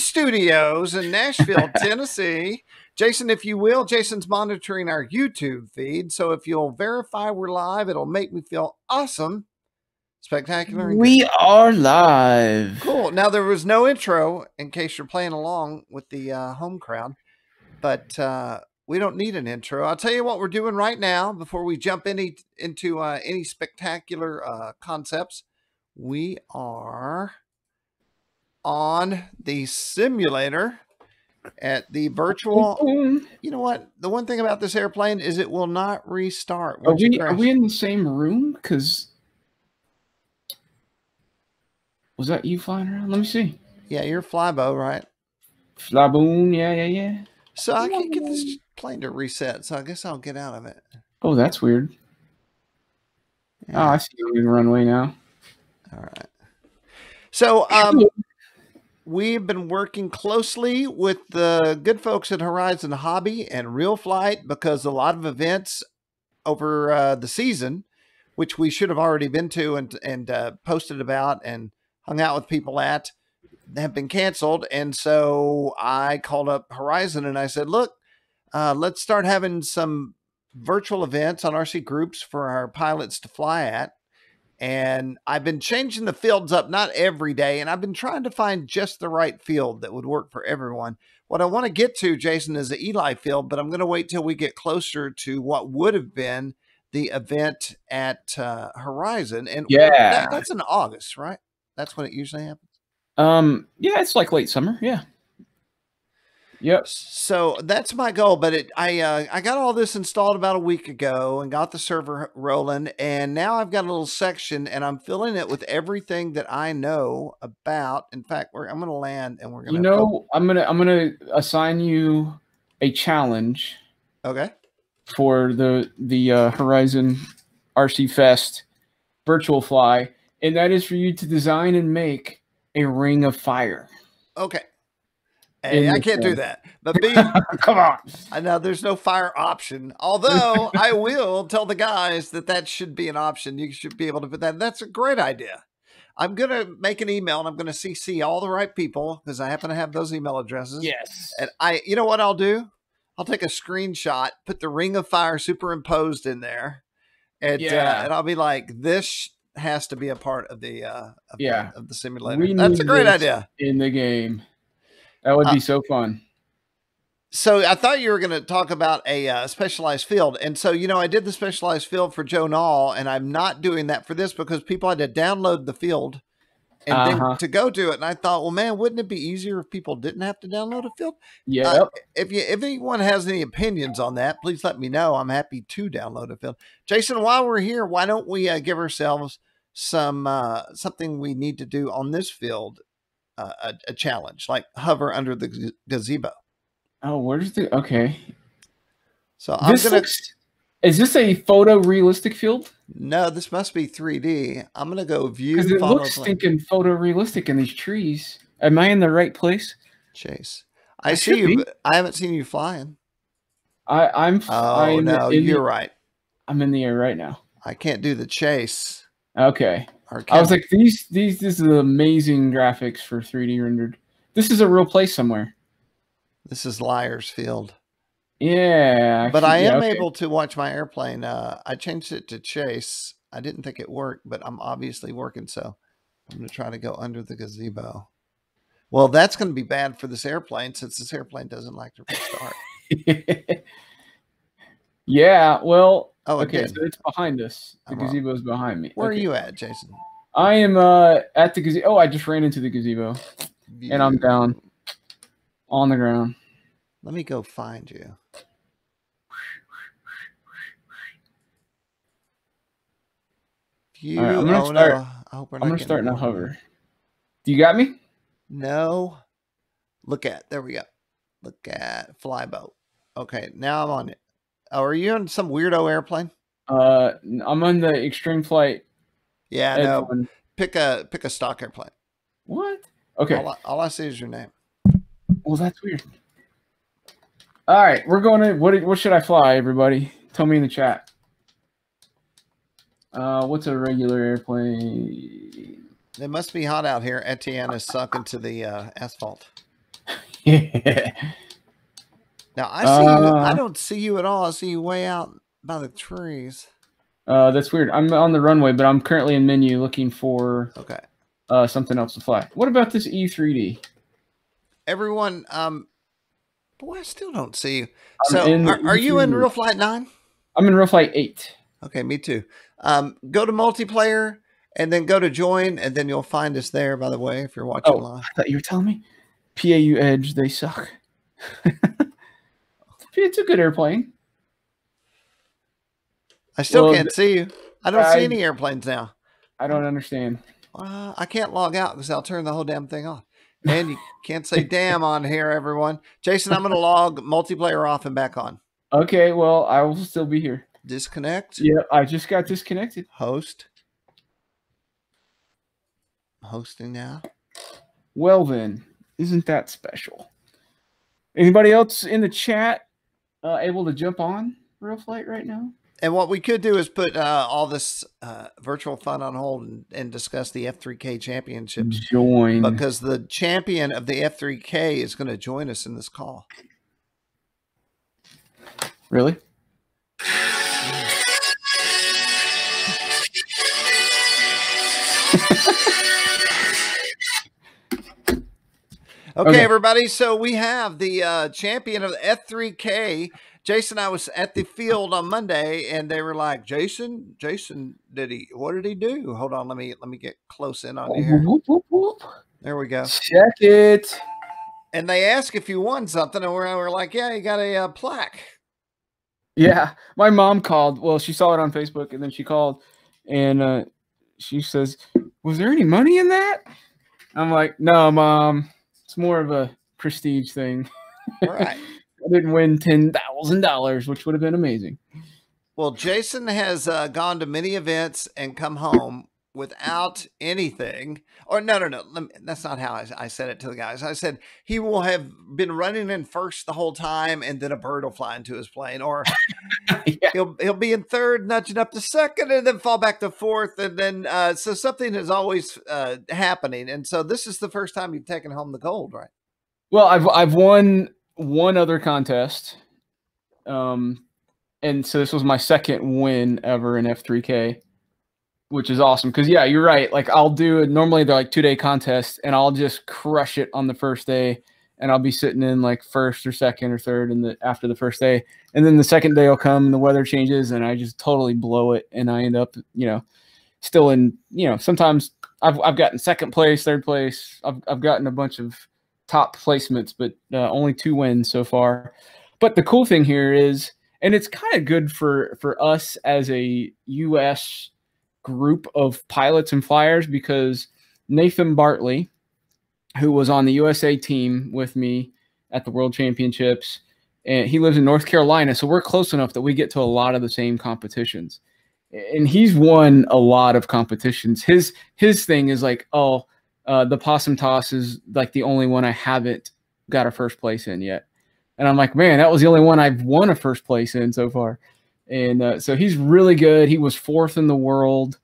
Studios in Nashville, Tennessee. Jason, if you will, Jason's monitoring our YouTube feed. So if you'll verify we're live, it'll make me feel awesome, spectacular. We are live. Cool. Now there was no intro in case you're playing along with the uh, home crowd, but uh, we don't need an intro. I'll tell you what we're doing right now before we jump any into uh, any spectacular uh, concepts. We are on the simulator at the virtual. You know what? The one thing about this airplane is it will not restart. Are we are we in the same room? Because was that you flying around? Let me see. Yeah, you're Flybo, right? Flaboon, yeah, yeah, yeah. So I can't get this plane to reset. So I guess I'll get out of it. Oh, that's weird. Oh, I see you on the runway now. All right. So um, we've been working closely with the good folks at Horizon Hobby and Real Flight because a lot of events over uh, the season, which we should have already been to and and uh, posted about and hung out with people at, have been canceled. And so I called up Horizon and I said, "Look, uh, let's start having some virtual events on RC groups for our pilots to fly at." And I've been changing the fields up not every day, and I've been trying to find just the right field that would work for everyone. What I want to get to, Jason, is the Eli field, but I'm going to wait till we get closer to what would have been the event at uh, Horizon, and Yeah. that- that's in August, right? That's when it usually happens. Um, yeah, it's like late summer. Yeah. Yep. So that's my goal. But it, I uh, I got all this installed about a week ago and got the server rolling, and now I've got a little section, and I'm filling it with everything that I know about. In fact, we're, I'm going to land, and we're going to You know, I'm gonna I'm gonna assign you a challenge okay. for the the uh, Horizon RC Fest virtual fly, and that is for you to design and make a ring of fire. Okay. Hey, I can't do that. But B, Come on. I know there's no fire option. Although I will tell the guys that that should be an option. You should be able to put that. That's a great idea. I'm going to make an email and I'm going to CC all the right people because I happen to have those email addresses. Yes. And I, you know what I'll do? I'll take a screenshot, put the ring of fire superimposed in there, and uh, and I'll be like, this has to be a part of the uh, of, the- Yeah. of the simulator. We That's a great idea. In the game. That would Uh, be so fun. So I thought you were going to talk about a uh, specialized field, and so you know I did the specialized field for Joe Nall, and I'm not doing that for this because people had to download the field and Uh-huh. then to go to it. And I thought, well, man, wouldn't it be easier if people didn't have to download a field? Yeah. Uh, if you if anyone has any opinions on that, please let me know. I'm happy to download a field. Jason, while we're here, why don't we uh, give ourselves some uh, something we need to do on this field, uh, a, a challenge like hover under the gazebo. oh, where's the okay? So I'm gonna looks. Is this a photorealistic field? no, this must be 3D. I'm gonna go view Because it follow looks plan. stinking photorealistic in these trees. Am I in the right place? Chase. I I see you. be. I haven't seen you flying. I, I'm. f- Oh I'm no, you're the, right. I'm in the air right now. I can't do the chase. Okay. I was like, these, these, this is amazing graphics for 3D rendered. This is a real place somewhere. this is Liar's Field. Yeah. but actually, I yeah, am okay. able to watch my airplane. Uh, I changed it to chase. I didn't think it worked, but I'm obviously working. So I'm going to try to go under the gazebo. Well, that's going to be bad for this airplane since this airplane doesn't like to restart. yeah. Well. Oh, it okay. So it's behind us. The I'm wrong. gazebo is behind me. Where Okay. are you at, Jason? I am uh, at the gazebo. Oh, I just ran into the gazebo and I'm down on the ground. Let me go find you. All right, I'm gonna oh, start- no. I hope we're not I'm gonna start now water. hover. Do you got me? No. Look at there we go. Look at flyboat. Okay, now I'm on it. Oh, are you on some weirdo airplane? Uh, I'm on the extreme flight. Yeah, Ed no. one. Pick a pick a stock airplane. What? Okay. All, I, all I see is your name. Well, that's weird. All right, we're going to what? What should I fly, everybody? Tell me in the chat. Uh, what's a regular airplane? It must be hot out here. Etienne is sunk into the uh, asphalt. Yeah. Now I see you. I Uh, don't see you at all. I see you way out by the trees. Uh, that's weird. I'm on the runway, but I'm currently in menu looking for Okay. uh, something else to fly. What about this E E3D? Everyone, um, boy, I still don't see you. I'm So, are, are you in Real Flight Nine? I'm in Real Flight 8. Okay, me too. Um, go to multiplayer and then go to join, and then you'll find us there. By the way, if you're watching Oh. live, I thought you were telling me PAU Edge, they suck. it's a good airplane. I still Well, can't see you. I don't I- see any airplanes now. I don't understand. Uh, I can't log out because I'll turn the whole damn thing off. And you can't say damn on here, everyone. Jason, I'm going to log multiplayer off and back on. Okay, well, I will still be here. Disconnect. Yeah, I just got disconnected. Host. Hosting now. Well, then, isn't that special? Anybody else in the chat uh, able to jump on Real Flight right now? And what we could do is put uh, all this uh, virtual fun on hold and, and discuss the F3K championships Join. because the champion of the F3K is going to join us in this call. Really? Okay, Okay. everybody. So we have the uh, champion of the F3K. Jason, I was at the field on Monday, and they were like, "Jason, Jason, did he? What did he do? Hold on, let me let me get close in on you here. Whoop, whoop, whoop. There we go." Check it. And they ask if you won something, and we're, we're like, "Yeah, you got a uh, plaque." Yeah, my mom called. Well, she saw it on Facebook, and then she called, and uh, she says, "Was there any money in that?" I'm like, "No, mom. It's more of a prestige thing. Right. I didn't win ten thousand dollars, which would have been amazing." Well, Jason has uh, gone to many events and come home without anything. Or no, no, no. Let me, that's not how I, I said it to the guys. I said he will have been running in first the whole time, and then a bird will fly into his plane, or yeah. he'll he'll be in third, nudging up to second, and then fall back to fourth, and then uh, so something is always uh, happening. And so this is the first time you've taken home the gold, right? Well, I've I've won one other contest, um, and so this was my second win ever in F3K, which is awesome. Because yeah, you're right. Like I'll do it normally they're like two day contests, and I'll just crush it on the first day, and I'll be sitting in like first or second or third in the after the first day, and then the second day will come, and the weather changes, and I just totally blow it, and I end up you know still in you know sometimes I've I've gotten second place, third place, I've I've gotten a bunch of top placements, but uh, only two wins so far. But the cool thing here is, and it's kind of good for for us as a U.S. group of pilots and flyers because Nathan Bartley, who was on the USA team with me at the World Championships, and he lives in North Carolina, so we're close enough that we get to a lot of the same competitions. And he's won a lot of competitions. His his thing is like, oh, uh, the possum toss is like the only one I haven't got a first place in yet. And I'm like, man, that was the only one I've won a first place in so far. And uh, so he's really good. He was fourth in the world.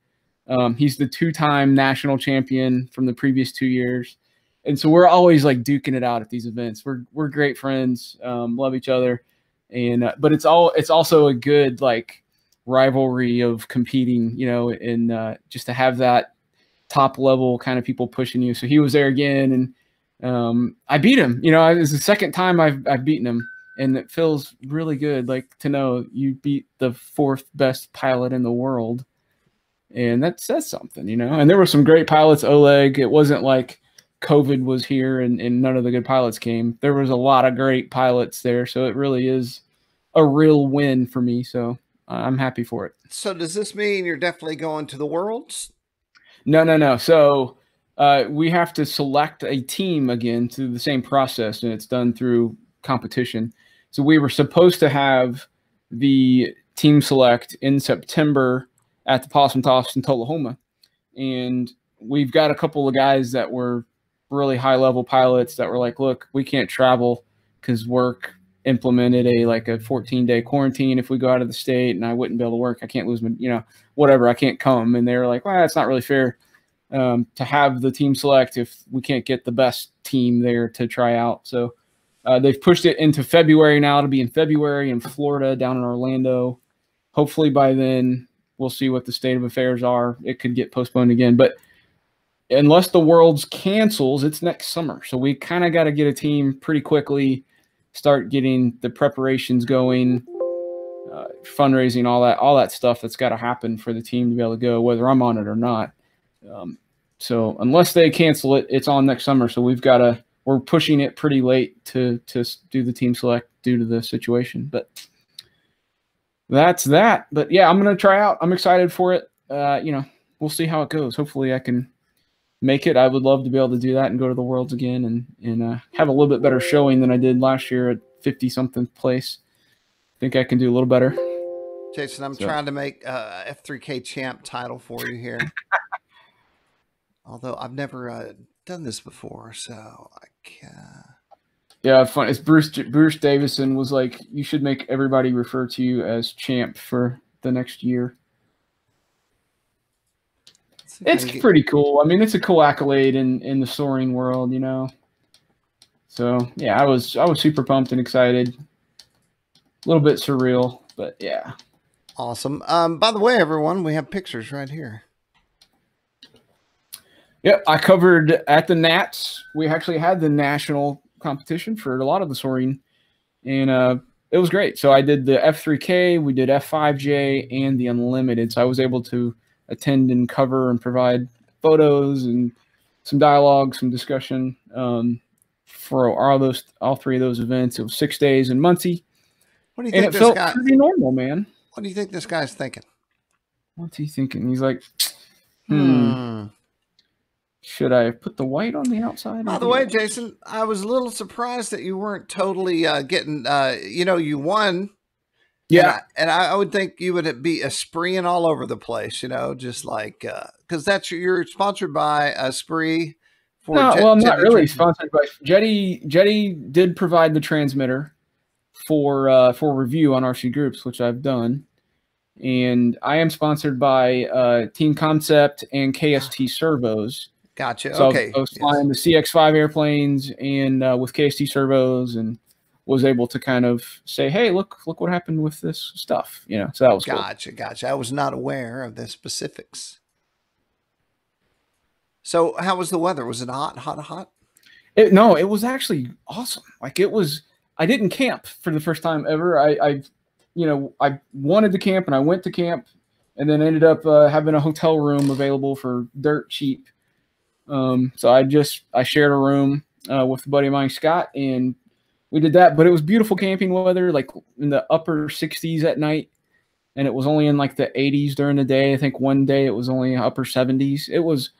Um, he's the two-time national champion from the previous two years. And so we're always like duking it out at these events. We're we're great friends, um, love each other, and uh, but it's all it's also a good like rivalry of competing, you know, and uh, just to have that top level kind of people pushing you. So he was there again, and um, I beat him. You know, it was the second time I've I've beaten him, and it feels really good, like to know you beat the fourth best pilot in the world, and that says something, you know. And there were some great pilots. Oleg. It wasn't like COVID was here and, and none of the good pilots came. There was a lot of great pilots there, so it really is a real win for me. So I'm happy for it. So does this mean you're definitely going to the worlds? No, no, no. So uh, we have to select a team again through the same process, and it's done through competition. So we were supposed to have the team select in September at the Possum Toss in Tullahoma, and we've got a couple of guys that were really high level pilots that were like, "Look, we can't travel because work implemented a like a 14 day quarantine if we go out of the state, and I wouldn't be able to work. I can't lose my, you know." whatever, I can't come. And they were like, well, it's not really fair um, to have the team select if we can't get the best team there to try out. So Uh, they've pushed it into February now to be in February in Florida, down in Orlando. Hopefully by then we'll see what the state of affairs are. It could get postponed again, but unless the world's cancels, it's next summer. So we kind of got to get a team pretty quickly, start getting the preparations going, uh, fundraising, all that, all that stuff that's got to happen for the team to be able to go, whether I'm on it or not. Um, so unless they cancel it, it's on next summer. So we've got to we're pushing it pretty late to to do the team select due to the situation. But that's that. But yeah, I'm gonna try out. I'm excited for it. Uh, you know, we'll see how it goes. Hopefully, I can make it. I would love to be able to do that and go to the Worlds again and and uh, have a little bit better showing than I did last year at 50 something place. I think I can do a little better. Jason, I'm so. trying to make uh, F3K champ title for you here. Although I've never uh, done this before, so I can. Yeah, fun. It's Bruce Bruce Davison was like, you should make everybody refer to you as champ for the next year. It's pretty cool. I mean, it's a cool accolade in in the soaring world, you know. So yeah, I was I was super pumped and excited. A little bit surreal, but yeah. Awesome. Um, by the way, everyone, we have pictures right here. Yep, I covered at the Nats. We actually had the national competition for a lot of the soaring, and uh, it was great. So I did the F3K, we did F5J, and the Unlimited. So I was able to attend and cover and provide photos and some dialogue, some discussion um, for all those, all three of those events. It was six days in Muncie. What do you think? Felt guy, pretty normal, man. What do you think this guy's thinking? What's he thinking? He's like, hmm. hmm. Should I put the white on the outside? By the way, Jason, I was a little surprised that you weren't totally uh, getting. Uh, you know, you won. Yeah, and, I, and I, would think you would be Esprit all over the place. You know, just like because uh, that's you're sponsored by Esprit. For no, Jet, well, I'm not really sponsored by Jeti. Jeti did provide the transmitter for uh, for review on RC Groups, which I've done and I am sponsored by uh, Team Concept and KST Servos. Gotcha. So okay. I was flying yes. the CX5 airplanes and uh, with KST servos and was able to kind of say, "Hey, look, look what happened with this stuff." You know, so that was gotcha, cool. gotcha. I was not aware of the specifics. So, how was the weather? Was it hot, hot, hot? It, no, it was actually awesome. Like it was. I didn't camp for the first time ever. I, I, you know, I wanted to camp and I went to camp, and then ended up uh, having a hotel room available for dirt cheap um, so I just I shared a room uh, with a buddy of mine, Scott, and we did that. But it was beautiful camping weather, like in the upper 60s at night, and it was only in like the 80s during the day. I think one day it was only upper 70s. It was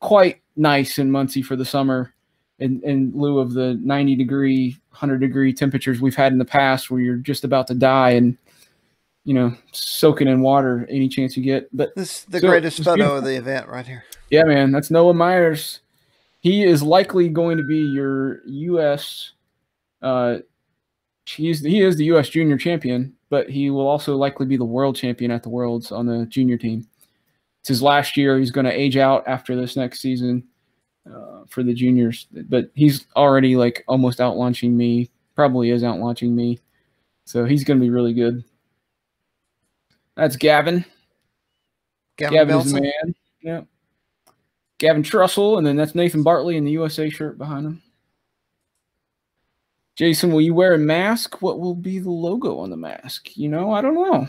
quite nice in Muncie for the summer, in, in lieu of the 90 degree, 100 degree temperatures we've had in the past, where you're just about to die and you know, soaking in water any chance you get. But this is the so greatest photo beautiful. of the event right here. Yeah, man, that's Noah Myers. He is likely going to be your U.S. Uh, he's he is the U.S. junior champion, but he will also likely be the world champion at the Worlds on the junior team. It's his last year. He's going to age out after this next season uh, for the juniors, but he's already like almost out launching me. Probably is out launching me, so he's going to be really good. That's Gavin. Gavin, Gavin is the man. Yeah. Gavin Trussell, and then that's Nathan Bartley in the USA shirt behind him. Jason, will you wear a mask? What will be the logo on the mask? You know, I don't know.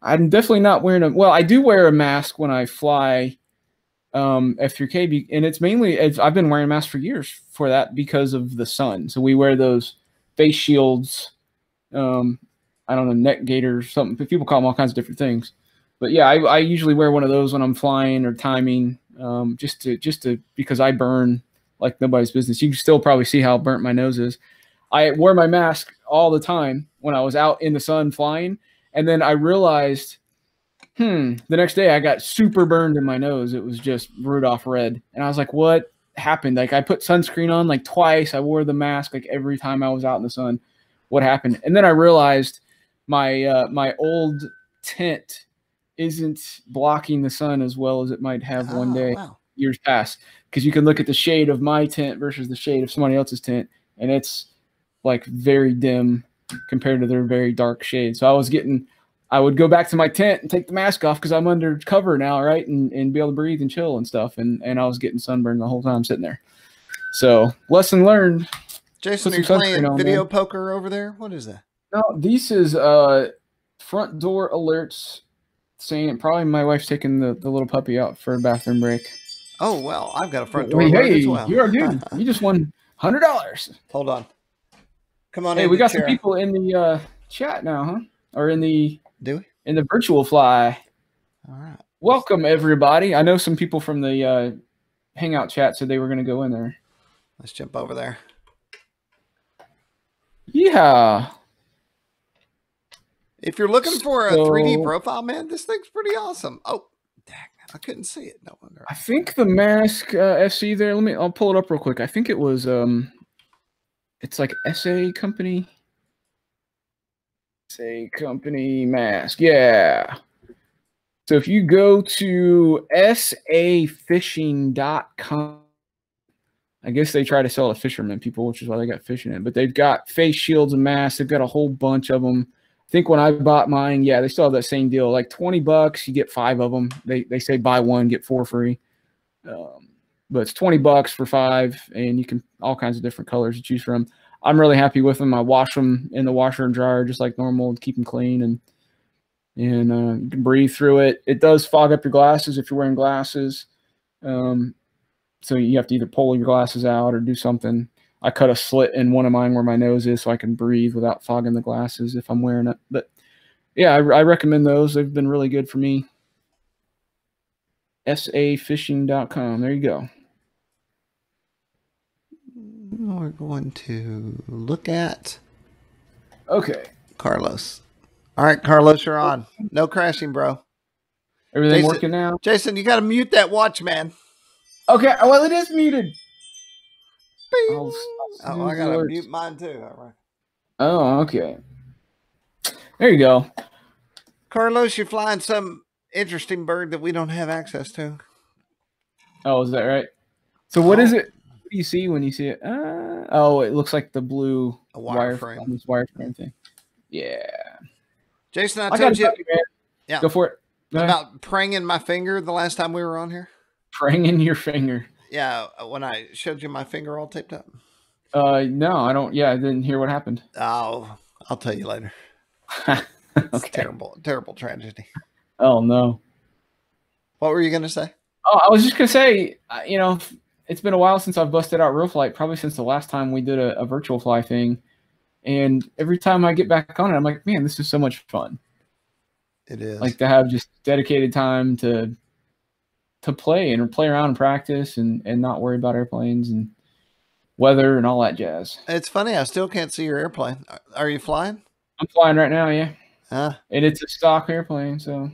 I'm definitely not wearing a. Well, I do wear a mask when I fly um, F3K, and it's mainly I've been wearing a mask for years for that because of the sun. So we wear those face shields um, I don't know, neck gaiters, something. People call them all kinds of different things. But yeah, I, I usually wear one of those when I'm flying or timing, um, just to just to because I burn like nobody's business. You can still probably see how burnt my nose is. I wore my mask all the time when I was out in the sun flying, and then I realized, hmm, the next day I got super burned in my nose. It was just Rudolph red, and I was like, what happened? Like I put sunscreen on like twice. I wore the mask like every time I was out in the sun. What happened? And then I realized my uh, my old tent isn't blocking the sun as well as it might have oh, one day wow. years past because you can look at the shade of my tent versus the shade of somebody else's tent and it's like very dim compared to their very dark shade. So I was getting, I would go back to my tent and take the mask off because I'm under cover now, right, and and be able to breathe and chill and stuff. And and I was getting sunburned the whole time sitting there. So lesson learned. Jason, are you playing on, video man. poker over there? What is that? No, this is uh front door alerts saying probably my wife's taking the, the little puppy out for a bathroom break. Oh well, I've got a front door Hey, well. you're good. You just won hundred dollars. Hold on. Come on Hey, we got some people in the uh, chat now, huh? Or in the Do we? in the virtual fly. All right. Welcome everybody. I know some people from the uh, hangout chat said they were going to go in there. Let's jump over there. Yeah. If you're looking for a 3D profile, man, this thing's pretty awesome. Oh, dang, I couldn't see it. No wonder. I think the mask uh, FC there. Let me. I'll pull it up real quick. I think it was. Um, it's like SA company. SA company mask. Yeah. So if you go to safishing.com, I guess they try to sell to fishermen people, which is why they got fishing in. But they've got face shields and masks. They've got a whole bunch of them. Think when I bought mine, yeah, they still have that same deal. Like 20 bucks, you get five of them. They, they say buy one, get four free. Um, but it's 20 bucks for five, and you can all kinds of different colors to choose from. I'm really happy with them. I wash them in the washer and dryer just like normal to keep them clean and and uh, you can breathe through it. It does fog up your glasses if you're wearing glasses. Um, so you have to either pull your glasses out or do something. I cut a slit in one of mine where my nose is so I can breathe without fogging the glasses if I'm wearing it. But yeah, I, I recommend those. They've been really good for me. safishing.com. There you go. We're going to look at Okay. Carlos. All right, Carlos, you're on. No crashing, bro. Everything Jason- working now? Jason, you got to mute that watch, man. Okay. Well, it is muted. Bing. I'll s- I'll Oh, I got to alerts. mute mine too. All right. Oh, okay. There you go. Carlos, you're flying some interesting bird that we don't have access to. Oh, is that right? So what Oh. is it? What do you see when you see it? Uh, oh, it looks like the blue A wireframe. This wireframe thing. Yeah. Jason, I I, told you tell you. Yeah. Go for it. Go ahead. about praying in my finger the last time we were on here. Praying in your finger. Yeah, uh, when I showed you my finger all taped up. Uh, no, I don't. Yeah, I didn't hear what happened. Oh, I'll tell you later. It's terrible, terrible tragedy. Oh no. What were you going to say? Oh, I was just gonna say, uh, you know, it's been a while since I've busted out real flight. Probably since the last time we did a, a virtual fly thing. And every time I get back on it, I'm like, man, this is so much fun. It is. Like to have just dedicated time to to play and play around and practice and and not worry about airplanes and weather and all that jazz. it's funny. I still can't see your airplane. Are- you flying? I'm flying right now, yeah, Huh? and it's a stock airplane, so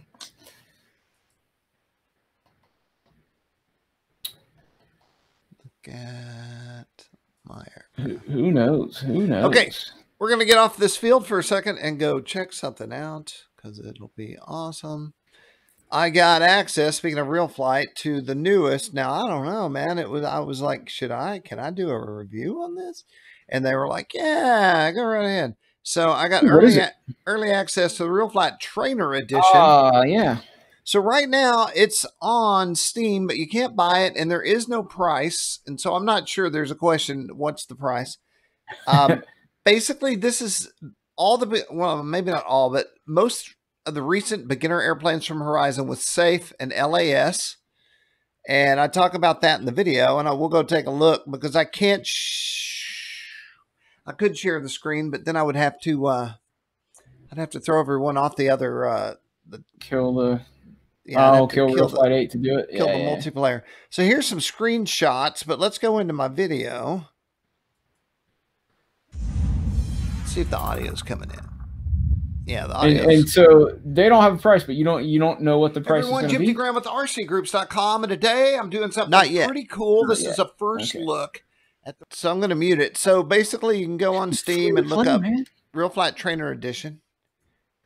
Look at my air. who, who knows? Who knows? Okay. We're going to get off this field for a second and go check something out because it'll be awesome. I got access, speaking of real flight, to the newest. Now, I don't know, man. It was I was like, should I? Can I do a review on this? And they were like, yeah, go right ahead. So I got what early, early access to the Real Flight Trainer Edition. Ah, yeah. So right now it's on Steam, but you can't buy it, and there is no price. And so I'm not sure. There's a question: What's the price? Um, basically, this is all the well, maybe not all, but most of the recent beginner airplanes from Horizon with Safe and LAS. And I talk about that in the video, and I will go take a look because I can't. Sh- I could share the screen, but then I would have to. Uh, I'd have to throw everyone off the other. Uh, the Kill the yeah, oh, to kill, the- Flight Eight to do it. kill yeah, the yeah. multiplayer. So here's some screenshots, but let's go into my video. See if the audio's coming in. Yeah, the And, and so they don't have a price, but you don't you don't know what the price Everyone, is Jim going to T. be. Graham with RCGroups.com, and today I'm doing something Not yet. pretty cool. Not this yet. is a first Okay. look. At the, so I'm going to mute it. So basically, you can go on Steam and look Funny, up man. Real Flight Trainer Edition.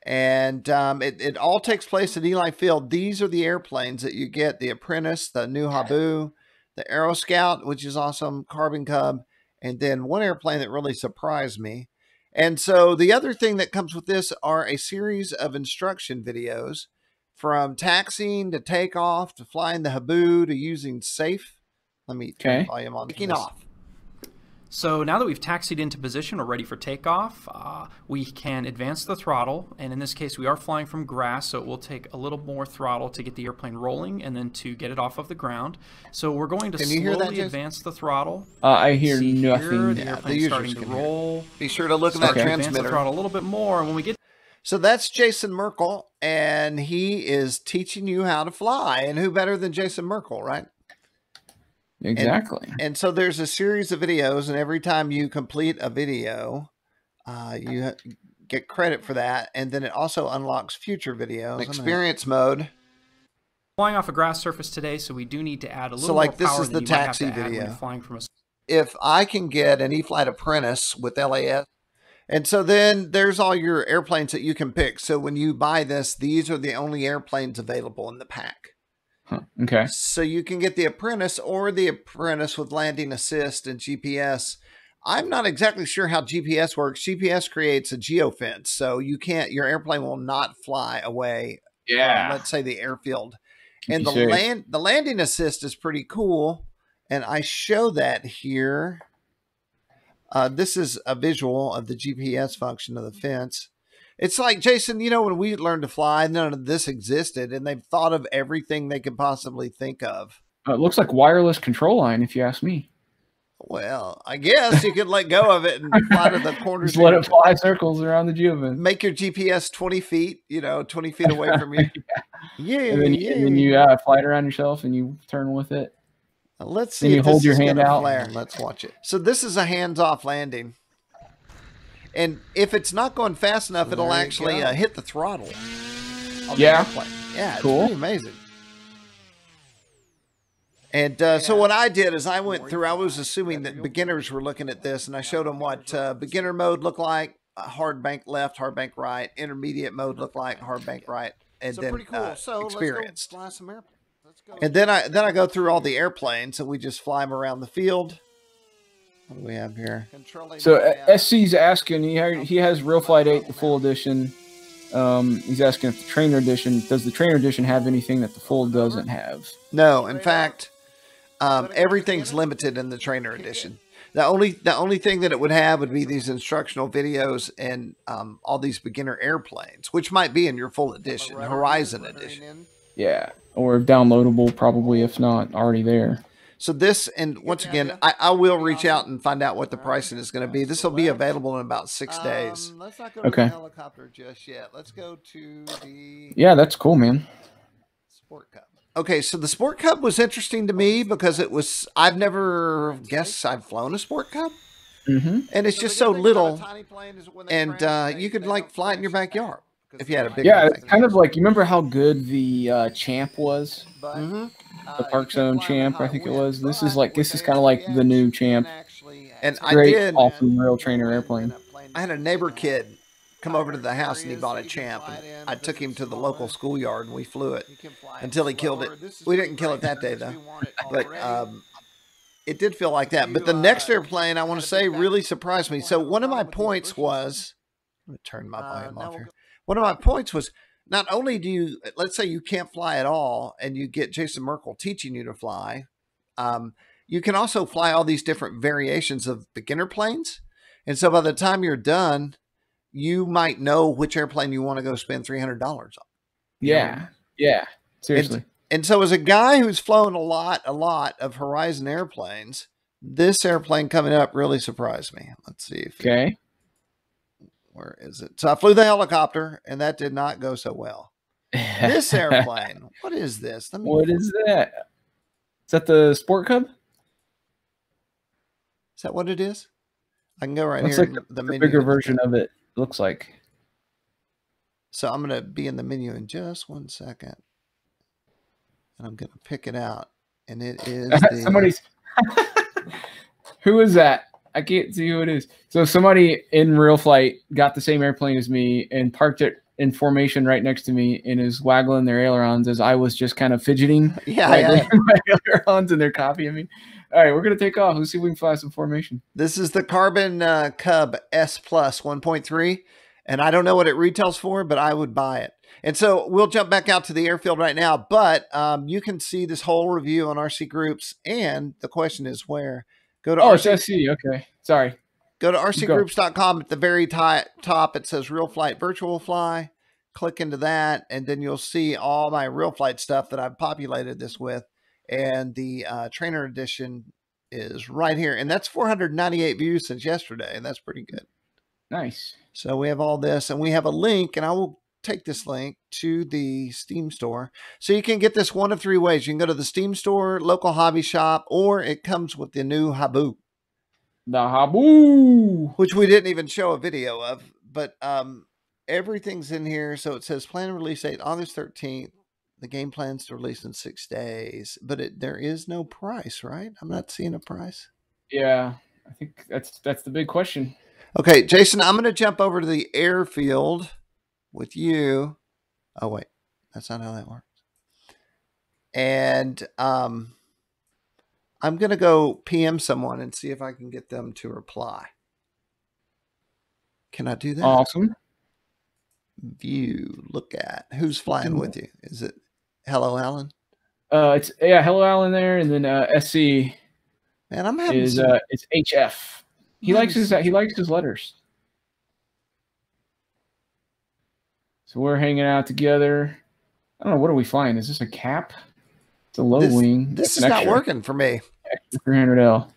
And um, it, it all takes place at Eli Field. These are the airplanes that you get the Apprentice, the new Habu, the Aero Scout, which is awesome, Carbon Cub, and then one airplane that really surprised me. And so the other thing that comes with this are a series of instruction videos from taxiing to takeoff to flying the Habu to using safe. Let me turn Okay. the volume on. Taking off. So now that we've taxied into position or ready for takeoff, uh, we can advance the throttle. And in this case, we are flying from grass, so it will take a little more throttle to get the airplane rolling and then to get it off of the ground. So we're going to Can you hear that, slowly advance the throttle. Uh, I hear See here, nothing. the Yeah, the airplane's users starting to roll. Be sure to look at So that we advance the transmitter. throttle a little bit more, and when we get So that's Jason Merkel, and he is teaching you how to fly. And who better than Jason Merkel, right? Exactly. And so there's a series of videos, and every time you complete a video, uh, you get credit for that. And then it also unlocks future videos. Experience mode. flying off a grass surface today, so we do need to add a little So, like, this power is the you might have to taxi video. flying from a If I can get an E-flite Apprentice with LAS, and so then there's all your airplanes that you can pick. So when you buy this, these are the only airplanes available in the pack. Huh. Okay. So you can get the apprentice or the apprentice with landing assist and GPS. I'm not exactly sure how GPS works. GPS creates a geofence, so you can't your airplane will not fly away from, let's say the airfield. And the safe. land the landing assist is pretty cool, and I show that here. Uh, this is a visual of the GPS function of the fence. It's like Jason, you know, when we learned to fly, none of this existed, and they've thought of everything they could possibly think of. Uh, it looks like wireless control line, if you ask me. Well, I guess you could let go of it and fly to the corners. Just let it fly circles around the geofence. Make your GPS twenty feet, you know, twenty feet away from you. Yeah, And then, yeah. and then you uh, fly it around yourself and you turn with it. Let's see. then you if hold this your hand out. Flare. Let's watch it. So this is a hands-off landing, and if it's not going fast enough, it'll actually uh, hit the throttle. on the Yeah. yeah, it's Cool. amazing. And uh, so what I did is I went through. I was assuming that beginners were looking at this, and I showed them what uh, beginner mode looked like: uh, hard bank left, hard bank right. Intermediate mode looked like hard bank right, and then cool. uh, experienced. And then I then I go through all the airplanes, and we just fly them around the field. What do we have here? So uh, SC's asking, he, ha- he has Real Flight 8, the full edition. Um, he's asking if the trainer edition, does the trainer edition have anything that the full doesn't have? No, in fact, um, everything's limited in the trainer edition. The only the only thing that it would have would be these instructional videos and um, all these beginner airplanes, which might be in your full edition, Horizon edition. Yeah. Or downloadable, probably, if not already there. So this, and once again, I, I will reach out and find out what the pricing is going to be. This will be available in about six days. let's not go to the Okay. helicopter just yet. Let's go to the Yeah, that's cool, man. Sport Cub. Okay, so the Sport Cub was interesting to me because it was I've never guess I've flown a Sport Cub, Mm-hmm. and it's just so little, and uh, you could like fly it in your backyard if you had a big. Yeah, it's kind of like, you remember how good the uh, Champ was? hmm The ParkZone Champ, I think it was. This is like, this is kind of like the new Champ. And I Great, did. awesome real trainer airplane. I had a neighbor kid come over to the house and he bought a champ and I took him to the local schoolyard and we flew it until he killed it. We didn't kill it that day though, but um, it did feel like that. But the next airplane I want to say really surprised me. So one of my points was, let me turn my volume off here. One of my points was not only do you, let's say you can't fly at all and you get Jason Merkel teaching you to fly, um, you can also fly all these different variations of beginner planes. And so by the time you're done, you might know which airplane you want to go spend $300 on. Yeah. Yeah. Seriously. And so as a guy who's flown a lot, a lot of Horizon airplanes, this airplane coming up really surprised me. Let's see if Okay. Where is it? So I flew the helicopter and that did not go so well. This airplane, what is this? Let me what is that? Is that the Sport Cub? Is that what it is? I can go right Looks here. like the, The menu. bigger version of it looks like. So I'm going to be in the menu in just one second. And I'm going to pick it out. And it is the, Somebody's. who is that? I can't see who it is. So somebody in real flight got the same airplane as me and parked it in formation right next to me and is waggling their ailerons as I was just kind of fidgeting, yeah, yeah. my ailerons and they're copying me. All right, we're gonna take off. Let's see if we can fly some formation. This is the Carbon uh, Cub S Plus 1.3, and I don't know what it retails for, but I would buy it. And so we'll jump back out to the airfield right now, but um, you can see this whole review on RC Groups. And the question is where? Go to Oh, RC, SC. Okay, sorry. go to rcgroups.com. At the very ti- top, it says Real Flight Virtual Fly. Click into that, and then you'll see all my Real Flight stuff that I've populated this with. And the uh, trainer edition is right here. And that's 498 views since yesterday. And that's pretty good. Nice. So we have all this, and we have a link, and I will take this link to the Steam store. So you can get this one of three ways. You can go to the Steam store, local hobby shop, or it comes with the new Habu, The Habu. which we didn't even show a video of, but um, everything's in here. So it says plan release date August 13th. The game plans to release in six days, but it, there is no price, right? I'm not seeing a price. Yeah, I think that's that's the big question. Okay, Jason, I'm going to jump over to the airfield with you. Oh wait, that's not how that works. And um, I'm going to go PM someone and see if I can get them to reply. Can I do that? Awesome. View, look at who's flying with you. Is it Hello Alan? Uh, it's yeah. Hello, Alan. There, and then uh, SC Man, I'm having is some- uh, it's HF. He likes his he likes his letters. So we're hanging out together. I don't know what are we flying. Is this a cap? It's a low this, wing. this That's is not extra- working for me. 300L.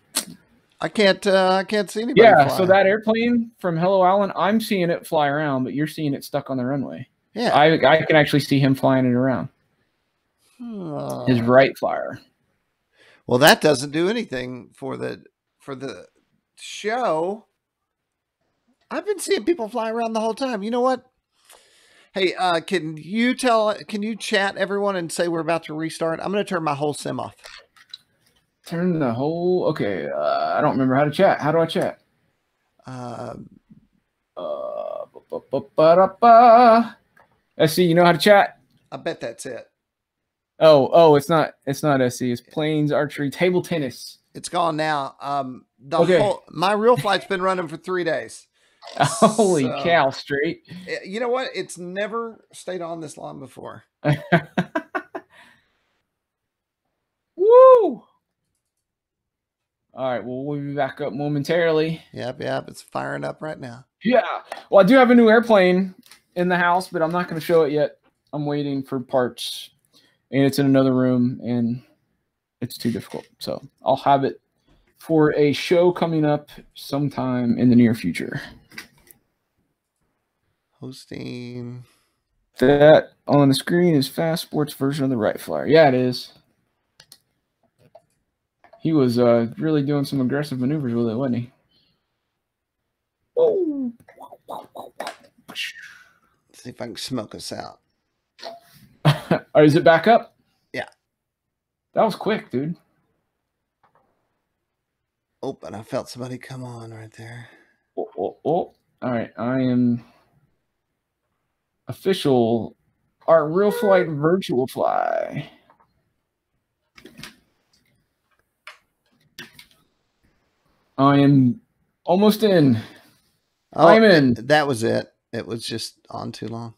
I can't. Uh, I can't see anybody. Yeah. So that airplane from Hello Alan, I'm seeing it fly around, but you're seeing it stuck on the runway. Yeah. I I can actually see him flying it around. His Wright Flyer. Well, that doesn't do anything for the for the show. I've been seeing people fly around the whole time. You know what? Hey, uh, can you tell? Can you chat everyone and say we're about to restart? I'm going to turn my whole sim off. Turn the whole. Okay. Uh, I don't remember how to chat. How do I chat? Uh, Uh, ba- ba- ba- ba- da- ba. SC, you know how to chat? I bet that's it. Oh, oh, it's not. It's not SC. It's planes, archery, table tennis. It's gone now. Um, the Okay. whole my real flight's been running for three days. Holy So- cow! Straight. Eh, You know what? It's never stayed on this long before. Woo! All right. Well, we'll be back up momentarily. Yep, yep. It's firing up right now. Yeah. Well, I do have a new airplane in the house, but I'm not going to show it yet. I'm waiting for parts, and it's in another room, and it's too difficult. So I'll have it for a show coming up sometime in the near future. Hosting. That on the screen is Fast Sports version of the Wright Flyer. Yeah, it is. He was uh, really doing some aggressive maneuvers with it, wasn't he? Oh. see if I can smoke us out. or is it back up? Yeah. That was quick, dude. Oh, and I felt somebody come on right there. Oh, oh, oh. All right, I am official. Our real flight virtual fly. I am almost in. Oh, I'm in. That was it. It was just on too long.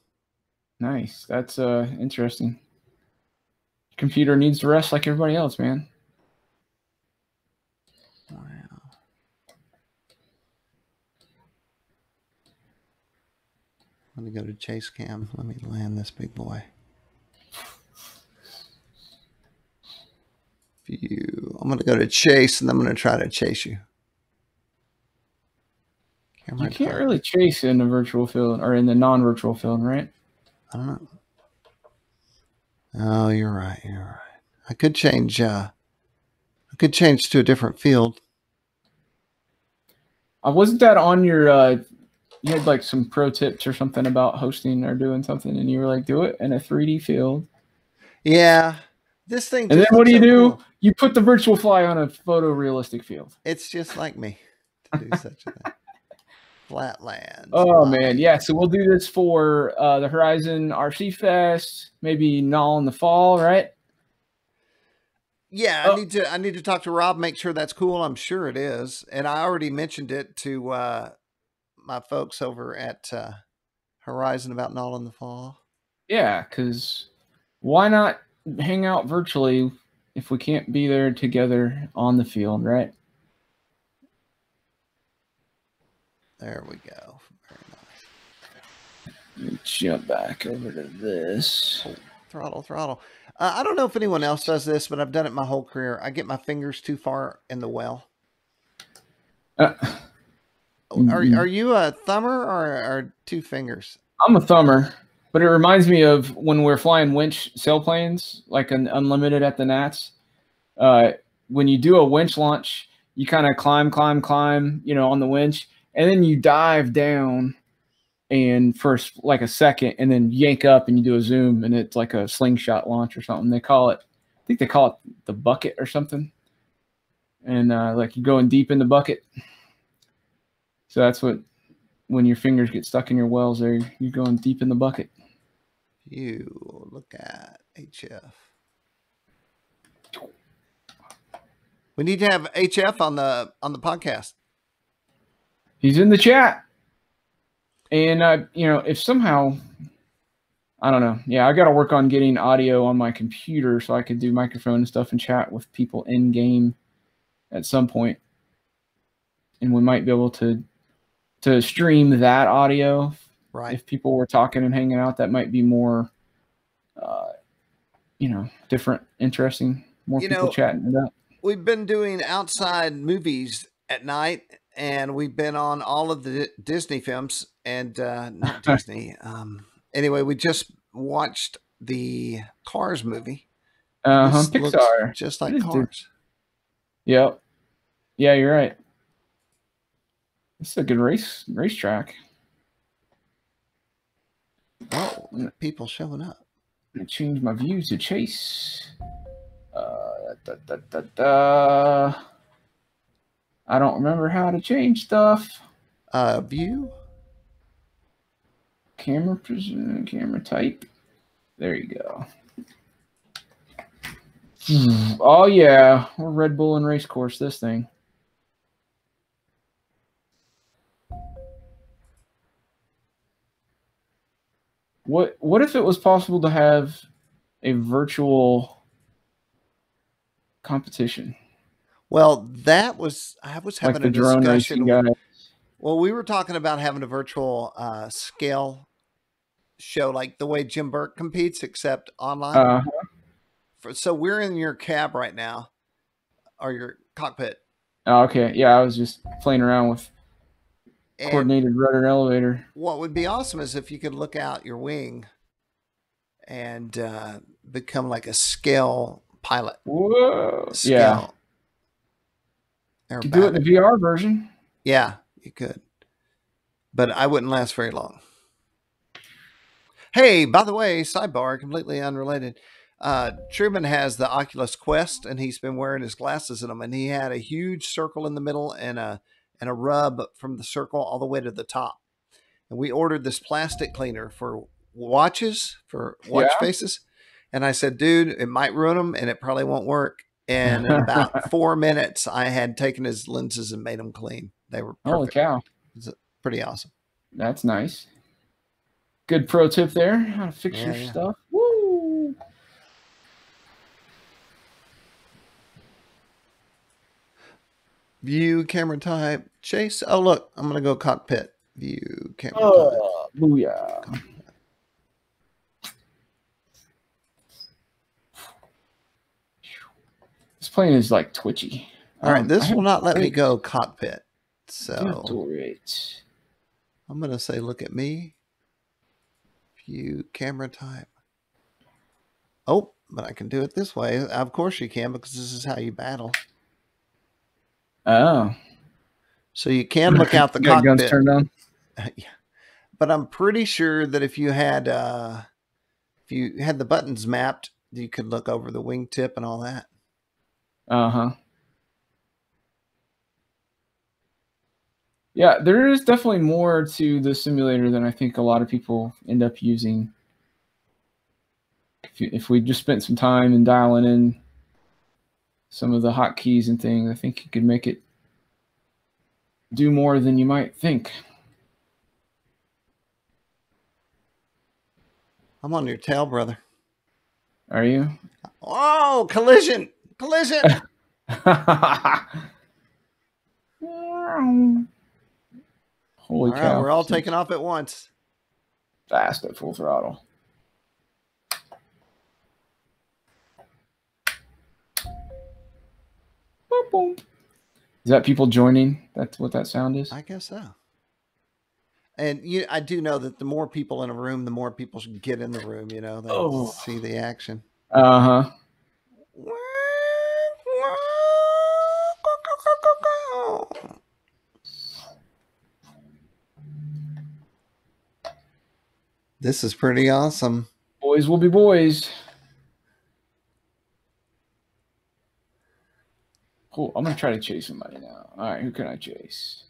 Nice. That's uh interesting. Computer needs to rest like everybody else, man. Let me go to chase cam. Let me land this big boy. View. I'm going to go to chase and I'm going to try to chase you. Camera You can't part. really chase in the virtual field or in the non-virtual field, right? I don't know. Oh, you're right. You're right. I could change. Uh, I could change to a different field. Uh, wasn't that on your? uh You had like some pro tips or something about hosting or doing something, and you were like, "Do it in a 3D field." Yeah, this thing. And then what do you so do? cool. You put the virtual fly on a photorealistic field. It's just like me to do such a thing. Flatlands. Oh live. man, yeah. So we'll do this for uh the Horizon RC Fest, maybe Nall in the fall, right? Yeah, Oh. I need to I need to talk to Rob, make sure that's cool. I'm sure it is. And I already mentioned it to uh my folks over at uh Horizon about Nall in the Fall. Yeah, because why not hang out virtually if we can't be there together on the field, right? There we go. Very nice. Let me jump back over to this. Throttle, throttle. Uh, I don't know if anyone else does this, but I've done it my whole career. I get my fingers too far in the well. Uh, Are Mhm. are you a thumber or, or two fingers? I'm a thumber, but it reminds me of when we're flying winch sailplanes, like an unlimited at the Nats. Uh, when you do a winch launch, you kind of climb, climb, climb, you know, on the winch, and then you dive down, and first like a second, and then yank up, and you do a zoom, and it's like a slingshot launch or something. They call it, I think they call it the bucket or something, and uh, like you're going deep in the bucket. So that's what when your fingers get stuck in your wells there, you're going deep in the bucket. You look at HF. We need to have HF on the on the podcast. He's in the chat. And uh, you know, if somehow I don't know. Yeah, I got to work on getting audio on my computer so I could do microphone and stuff and chat with people in game at some point. And we might be able to to stream that audio Right. if people were talking and hanging out. That might be more, uh, you know, different, interesting. More You people know, chatting it up. We've been doing outside movies at night, and we've been on all of the Disney films, and uh, not Disney. Um, anyway, we just watched the Cars movie. Uh huh. Pixar. just like Cars. Yep. Yeah, you're right. It's a good race racetrack. Oh, people showing up. I change my view to chase. Uh, da, da, da, da. I don't remember how to change stuff. Uh, view. Camera position, camera type. There you go. Hmm. Oh yeah, we're Red Bull and race course. This thing. What what if it was possible to have a virtual competition Well, that was I was having the a discussion. Well, we were talking about having a virtual uh, scale show, like the way Jim Burke competes, except online. Uh, For, so we're in your cab right now, or your cockpit. oh, okay, yeah, I was just playing around with And coordinated rudder and elevator. what would be awesome is if you could look out your wing and uh, become like a scale pilot. Whoa! Scale. Yeah, you could do it in the VR version. Yeah, you could. But I wouldn't last very long. Hey, by the way, sidebar, completely unrelated. Uh, Truman has the Oculus Quest, and he's been wearing his glasses in them, and he had a huge circle in the middle and a and a rub from the circle all the way to the top. And we ordered this plastic cleaner for watches for watch Yeah. faces, and I said, "Dude, it might ruin them, and it probably won't work." And in about four minutes, I had taken his lenses and made them clean. They were Holy perfect. It's uh, pretty awesome. that's nice. Good pro tip there. How to fix Yeah, your yeah. stuff. Woo! View camera type chase. Oh look, I'm gonna go cockpit. View camera type. Oh, booyah. This plane is like twitchy. All right, Um, this I will not let me go cockpit. So. I'm gonna say look at me. View camera type. Oh, but I can do it this way. Of course you can because this is how you battle. Oh, So you can look out the got guns turned on. yeah. But I'm pretty sure that if you had uh if you had the buttons mapped, you could look over the wingtip and all that. Uh huh. Yeah, there is definitely more to the simulator than I think a lot of people end up using. If, you, if we just spent some time and dialing in some of the hotkeys and things. I think you could make it do more than you might think. I'm on your tail, brother. Are you? Oh, collision! Collision! Holy all cow. right, we're all taking off at once. fast at full throttle. Boom. Is that people joining? That's what that sound is? I guess so. And you, I do know that the more people in a room, the more people should get in the room. You know, they Oh. see the action. Uh huh. This is pretty awesome. Boys will be boys. Cool. I'm gonna try to chase somebody now. All right, who can I chase?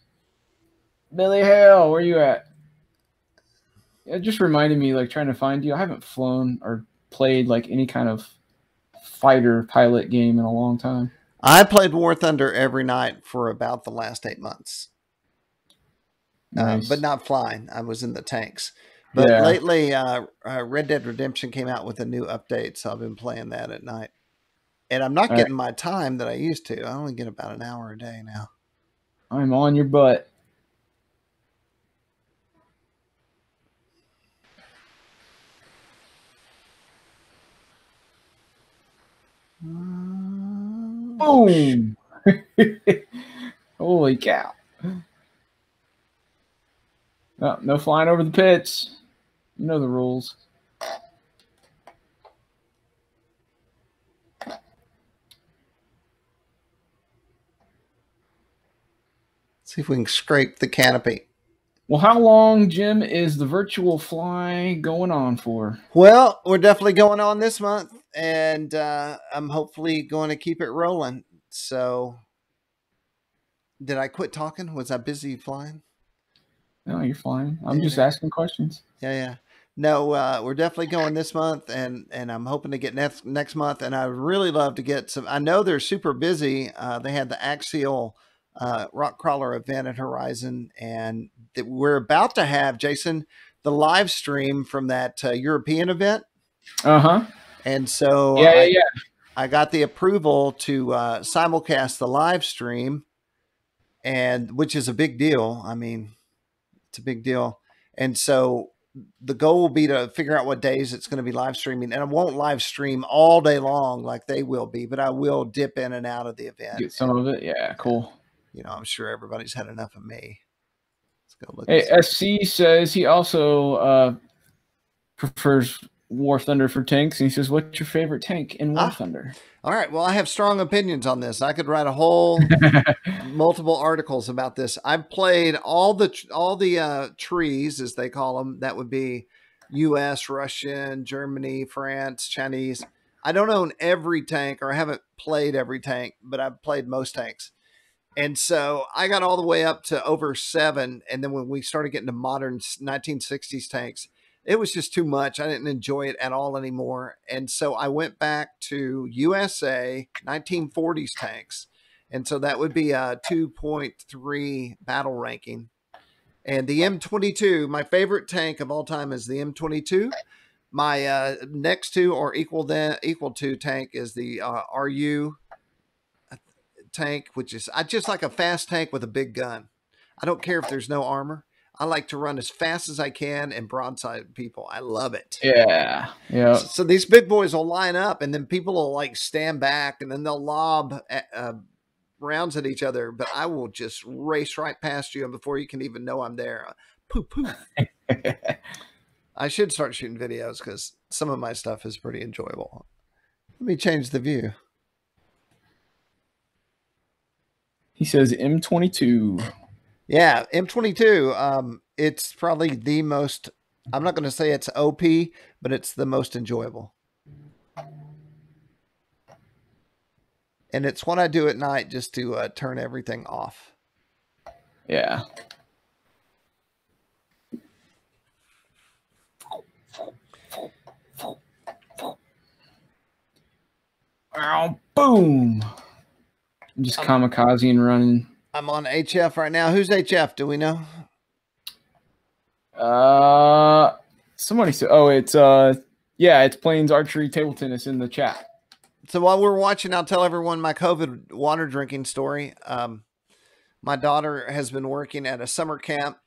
Billy Hale, where are you at? It just reminded me, like trying to find you. I haven't flown or played like any kind of fighter pilot game in a long time. I played War Thunder every night for about the last eight months, uh, but not flying. I was in the tanks. But Yeah. lately, uh, uh, Red Dead Redemption came out with a new update, so I've been playing that at night. And I'm not All right. getting my time that I used to. I only get about an hour a day now. I'm on your butt. Boom! Holy cow! No, no flying over the pits. You know the rules. See if we can scrape the canopy. Well, how long, Jim, is the virtual fly going on for? Well, we're definitely going on this month, and uh, I'm hopefully going to keep it rolling. So, did I quit talking? Was I busy flying? No, you're flying. I'm Yeah. just asking questions. Yeah, yeah. No, uh, we're definitely going this month, and and I'm hoping to get next next month. And I would really love to get some. I know they're super busy. Uh, they had the Axial uh, Rock Crawler event at Horizon, and that we're about to have Jason the live stream from that uh, European event. Uh huh. And so Yeah, I, yeah. I got the approval to uh, simulcast the live stream, and which is a big deal. I mean, it's a big deal. And so the goal will be to figure out what days it's going to be live streaming. And I won't live stream all day long like they will be, but I will dip in and out of the event. Get some of it. Yeah, cool. You know, I'm sure everybody's had enough of me. Let's go look. Hey, SC says he also uh, prefers War Thunder for tanks, and he says, "What's your favorite tank in War Ah. Thunder?" All right. Well, I have strong opinions on this. I could write a whole multiple articles about this. I've played all the all the uh, trees, as they call them. That would be U.S., Russian, Germany, France, Chinese. I don't own every tank, or I haven't played every tank, but I've played most tanks. And so I got all the way up to over seven, and then when we started getting to modern s- 1960s tanks, it was just too much. I didn't enjoy it at all anymore. And so I went back to USA 1940s tanks. And so that would be a 2.3 battle ranking. And the M22, my favorite tank of all time is the M22. My uh, next to or equal then equal to tank is the uh, RU tank, which is I just like a fast tank with a big gun. I don't care if there's no armor. I like to run as fast as I can and broadside people. I love it. Yeah, yeah. So, so these big boys will line up, and then people will like stand back, and then they'll lob at, uh, rounds at each other. But I will just race right past you, and before you can even know I'm there, uh, poof poof. I should start shooting videos because some of my stuff is pretty enjoyable. Let me change the view. He says M22. Yeah, M22. Um, it's probably the most. I'm not going to say it's OP, but it's the most enjoyable. And it's what I do at night just to uh, turn everything off. Yeah. Ow, boom. I'm just kamikaze and running. I'm on HF right now. Who's HF? Do we know? Uh, somebody said, "Oh, it's uh, yeah, it's Plains Archery Table Tennis in the chat." So while we're watching, I'll tell everyone my COVID water drinking story. Um, my daughter has been working at a summer camp,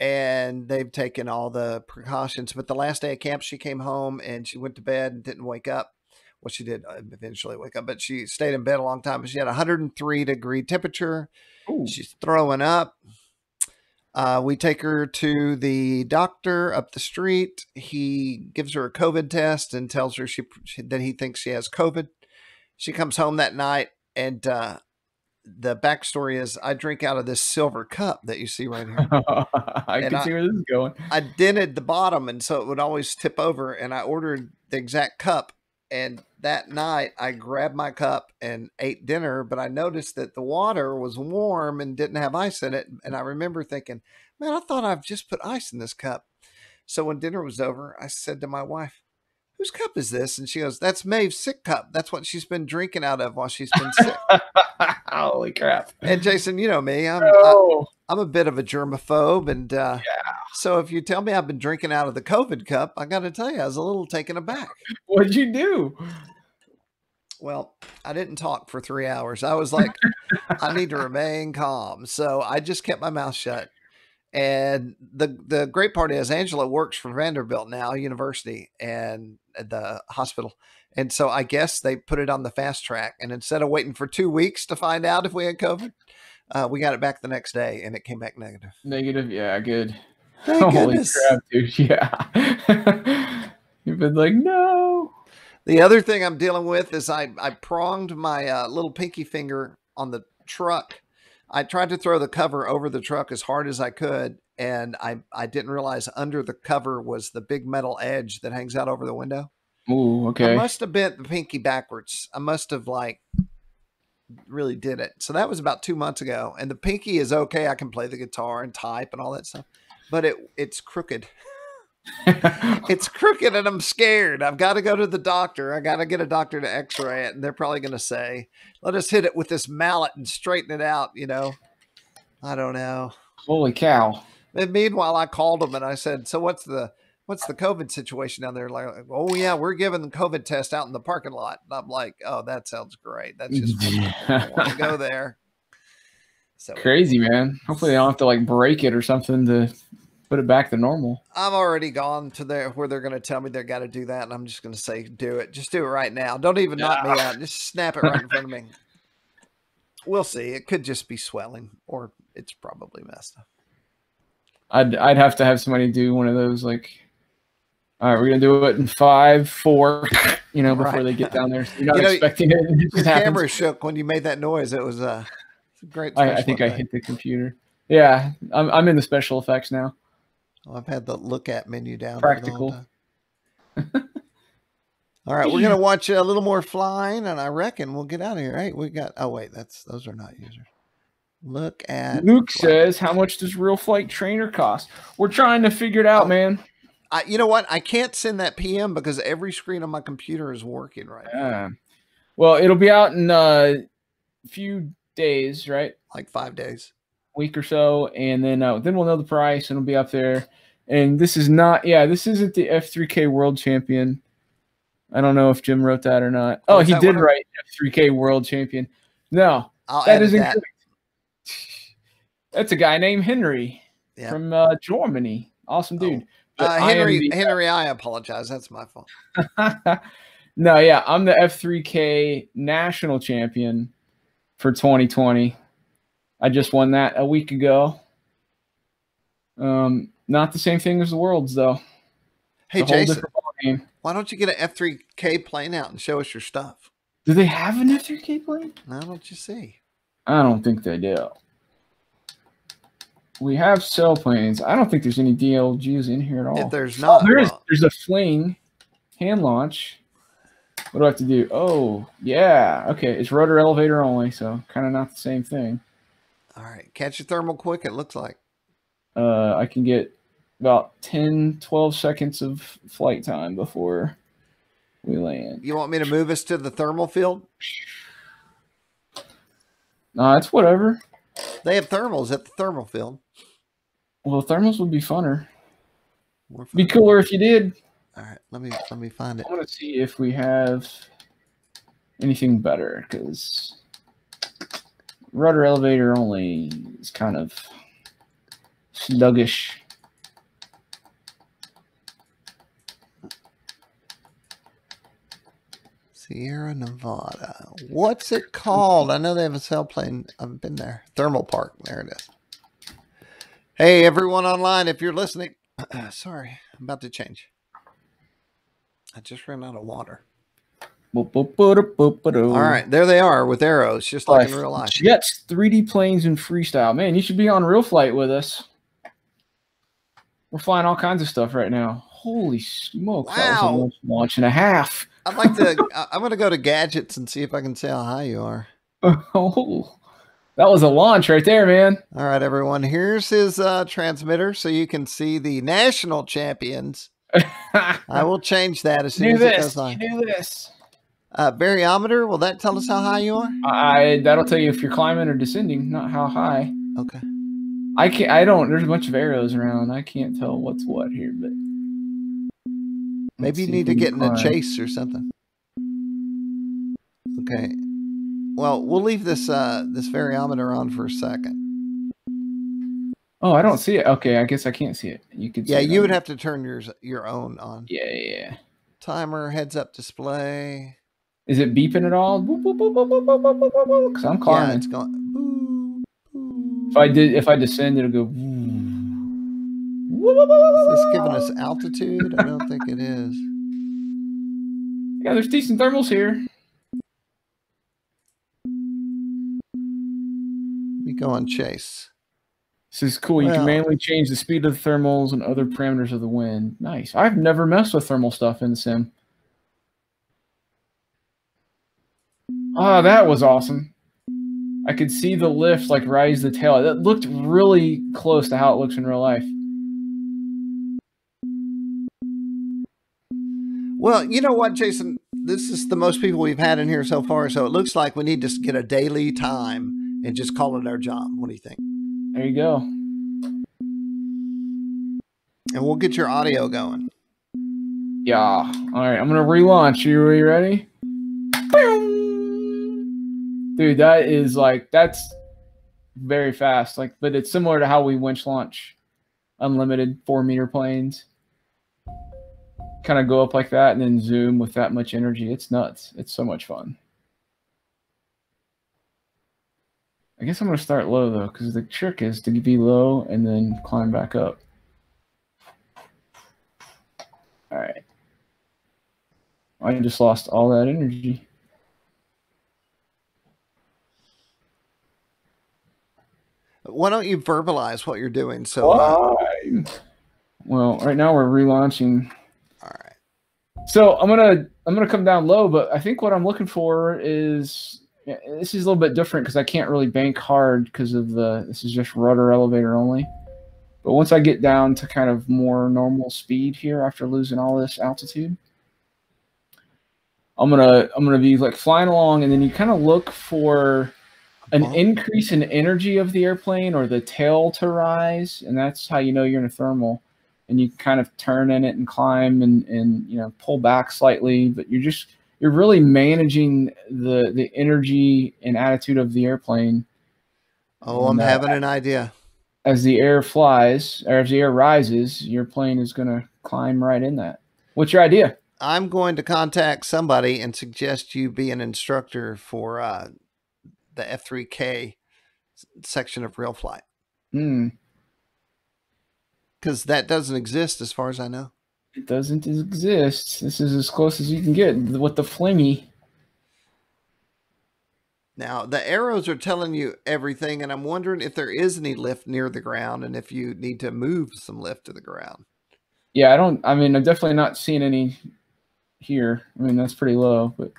and they've taken all the precautions. But the last day of camp, she came home and she went to bed and didn't wake up. Well, she did uh, eventually wake up, but she stayed in bed a long time. She had 103 degree temperature. Ooh. She's throwing up. Uh, we take her to the doctor up the street. He gives her a COVID test and tells her she, she that he thinks she has COVID. She comes home that night, and uh, the backstory is I drink out of this silver cup that you see right here. I And can I- see where this is going. I dented the bottom, and so it would always tip over. And I ordered the exact cup. And that night, I grabbed my cup and ate dinner. But I noticed that the water was warm and didn't have ice in it. And I remember thinking, "Man, I thought I've just put ice in this cup." So when dinner was over, I said to my wife, "Whose cup is this?" And she goes, "That's Maeve's sick cup. That's what she's been drinking out of while she's been sick." Holy crap! and Jason, you know me, I'm Oh, I'm a bit of a germaphobe, and uh, so if you tell me I've been drinking out of the COVID cup, I got to tell you, I was a little taken aback. what'd you do? Well, I didn't talk for three hours. I was like, I need to remain calm, so I just kept my mouth shut. And the the great part is Angela works for Vanderbilt now University and the hospital, and so I guess they put it on the fast track. And instead of waiting for two weeks to find out if we had COVID, uh, we got it back the next day, and it came back negative. Negative. Yeah, good. Thank Holy goodness. crap, dude! Yeah. You've been like, no. The other thing I'm dealing with is I, I pronged my uh, little pinky finger on the truck. I tried to throw the cover over the truck as hard as I could, and I, I didn't realize under the cover was the big metal edge that hangs out over the window. Ooh, okay. I must have bent the pinky backwards. I must have like really did it. So that was about two months ago. And the pinky is okay. I can play the guitar and type and all that stuff, but it it's crooked. It's crooked and I'm scared. I've got to go to the doctor. I got to get a doctor to x-ray it. And they're probably going to say, let us hit it with this mallet and straighten it out. You know, I don't know. Holy cow! And meanwhile, I called them and I said, so what's the, what's the COVID situation down there? Like, oh yeah, we're giving the COVID test out in the parking lot. And I'm like, oh, that sounds great. That's just, I want to go there. So Crazy man. Hopefully they don't have to like break it or something to put it back to normal. I've already gone to there where they're going to tell me they got to do that, and I'm just going to say, do it. Just do it right now. Don't even knock me out. Just snap it right in front of me. We'll see. It could just be swelling, or it's probably messed up. I'd I'd have to have somebody do one of those like. All right, we're gonna do it in five, four, you know, before Right. they get down there. So you're not You know, expecting it. It Your just happens. camera shook when you made that noise. It was uh, a great. I, I think I effect. hit the computer. Yeah, I'm I'm in the special effects now. Well, I've had the look at menu down. there the whole Practical. All right, we're gonna watch a little more flying, and I reckon we'll get out of here. Right? we got. Oh wait, that's those are not users. Look at Luke says, "How much does RealFlight trainer cost?" We're trying to figure it out, Oh. man. I, you know what? I can't send that PM because every screen on my computer is working right now. Yeah. Well, it'll be out in uh, a few days, right? Like five days. Week or so, and then uh, then we'll know the price, and it'll be up there. And this is not, yeah, this isn't the F3K World Champion. I don't know if Jim wrote that or not. Oh, Oh, he did write F3K World Champion. No, I'll that isn't that. That's a guy named Henry Yeah. from uh, Germany. Awesome Oh. dude. But Uh, Henry, Henry, I apologize. That's my fault. no, yeah, I'm the F3K national champion for 2020. I just won that a week ago. Um, not the same thing as the worlds though. Hey, It's a whole Jason, why don't you get an F3K plane out and show us your stuff? Do they have an F3K plane? Now, don't you see? I don't think they do. We have sailplanes. I don't think there's any DLGs in here at all. If there's Oh, not, there is. There's a fling hand launch. What do I have to do? Oh, yeah. Okay, it's rudder elevator only, so kind of not the same thing. All right. Catch your thermal quick. It looks like. Uh, I can get about 10, 12 seconds of flight time before we land. You want me to move us to the thermal field? Nah, it's whatever. They have thermals at the thermal field. Well, thermals would be funner. More fun. Be cooler if you did. All right, let me let me find it. I want to see if we have anything better because rudder elevator only is kind of sluggish. Sierra Nevada. What's it called? I know they have a sailplane. I've been there. Thermal Park. There it is. Hey, everyone online, if you're listening, sorry, I'm about to change. I just ran out of water. All right, there they are with arrows, just like in real life. Jets, 3D planes, and freestyle. Man, you should be on RealFlight with us. We're flying all kinds of stuff right now. Holy smokes! That was a Wow. launch- launch and a half. I'd like to. I'm going to go to gadgets and see if I can see how high you are. Oh, that was a launch right there, man. All right, everyone. Here's his uh, transmitter, so you can see the national champions. I will change that as soon do as it goes on. Do this. Uh, variometer, will that tell us how high you are? I that'll tell you if you're climbing or descending, not how high. Okay. I can't. I don't. There's a bunch of arrows around. I can't tell what's what here, but Maybe you need to get in can a chase or something. Okay. Well, we'll leave this uh this variometer on for a second. Oh, I don't see it. Okay, I guess I can't see it. You could. Yeah, you would have to turn yours your own on. Yeah, yeah. yeah. Timer, heads up display. Is it beeping at all? Because I'm climbing. Yeah, it's going. If I did, if I descend, it'll go. Is this giving us altitude? I don't think it is. Yeah, there's decent thermals here. Let me go on chase. This is cool. You Well- can manually change the speed of the thermals and other parameters of the wind. Nice. I've never messed with thermal stuff in the sim. Ah, that was awesome. I could see the lift like rise the tail. That looked really close to how it looks in real life. Well, you know what, Jason? This is the most people we've had in here so far, so it looks like we need to get a daily time and just call it our job. What do you think? There you go. And we'll get your audio going. Yeah. All right, I'm gonna relaunch. You, are you ready? Dude, that is like that's very fast. Like, but it's similar to how we winch launch unlimited four meter planes. Kind of go up like that and then zoom with that much energy. It's nuts. It's so much fun. I guess I'm gonna start low though, because the trick is to be low and then climb back up. All right. I just lost all that energy. Why don't you verbalize what you're doing? So, uh, Well, right now we're relaunching. all right. So I'm gonna I'm gonna come down low, but I think what I'm looking for is this is a little bit different because I can't really bank hard because of the this is just rudder elevator only. But once I get down to kind of more normal speed here after losing all this altitude, I'm gonna I'm gonna be like flying along, and then you kind of look for an increase in energy of the airplane or the tail to rise, and that's how you know you're in a thermal. And you kind of turn in it and climb and and you know pull back slightly, but you're just you're really managing the the energy and attitude of the airplane Oh, I'm No. having an idea. as the air flies or as the air rises. Your plane is going to climb right in that. What's your idea? I'm going to contact somebody and suggest you be an instructor for uh, the F3K section of RealFlight Hmm. because that doesn't exist as far as I know. It doesn't exist. This is as close as you can get with the flingy. Now, the arrows are telling you everything, and I'm wondering if there is any lift near the ground and if you need to move some lift to the ground. Yeah, I don't. I mean, I'm definitely not seeing any here. I mean, that's pretty low, but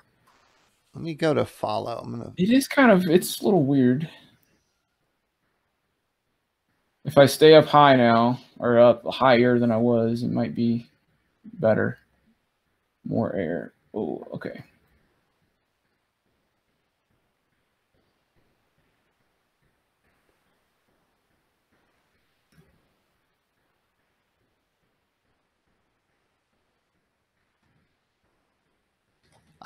Let me go to follow. To. it is kind of. It's a little weird. If I stay up high now, or up higher than I was, it might be better. More air. Oh, okay.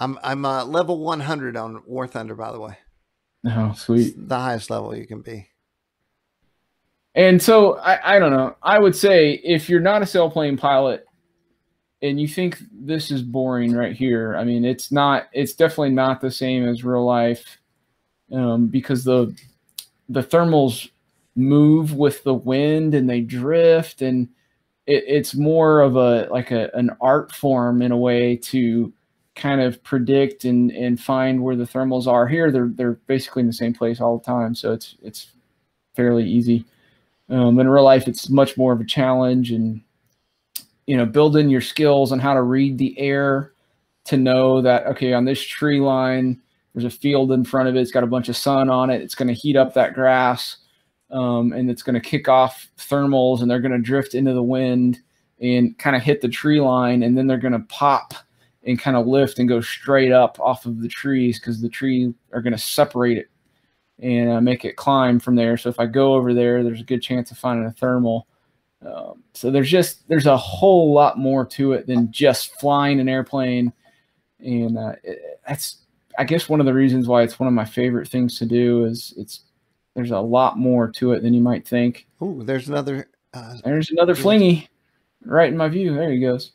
I'm I'm uh, level 100 on War Thunder, by the way. Oh, sweet. It's the highest level you can be. And so I, I don't know. I would say if you're not a sailplane pilot and you think this is boring right here, I mean it's not it's definitely not the same as real life. Um, because the the thermals move with the wind and they drift and it, it's more of a like a, an art form in a way to kind of predict and, and find where the thermals are here they're they're basically in the same place all the time. So it's it's fairly easy. Um, in real life it's much more of a challenge and you know building your skills on how to read the air to know that okay on this tree line there's a field in front of it it's got a bunch of sun on it it's going to heat up that grass um, and it's going to kick off thermals and they're going to drift into the wind and kind of hit the tree line and then they're going to pop and kind of lift and go straight up off of the trees because the tree are going to separate it and uh, make it climb from there so if i go over there there's a good chance of finding a thermal um, so there's just there's a whole lot more to it than just flying an airplane and uh, it, that's i guess one of the reasons why it's one of my favorite things to do is it's there's a lot more to it than you might think. Oh, there's another. Uh, there's another flingy right in my view. There he goes.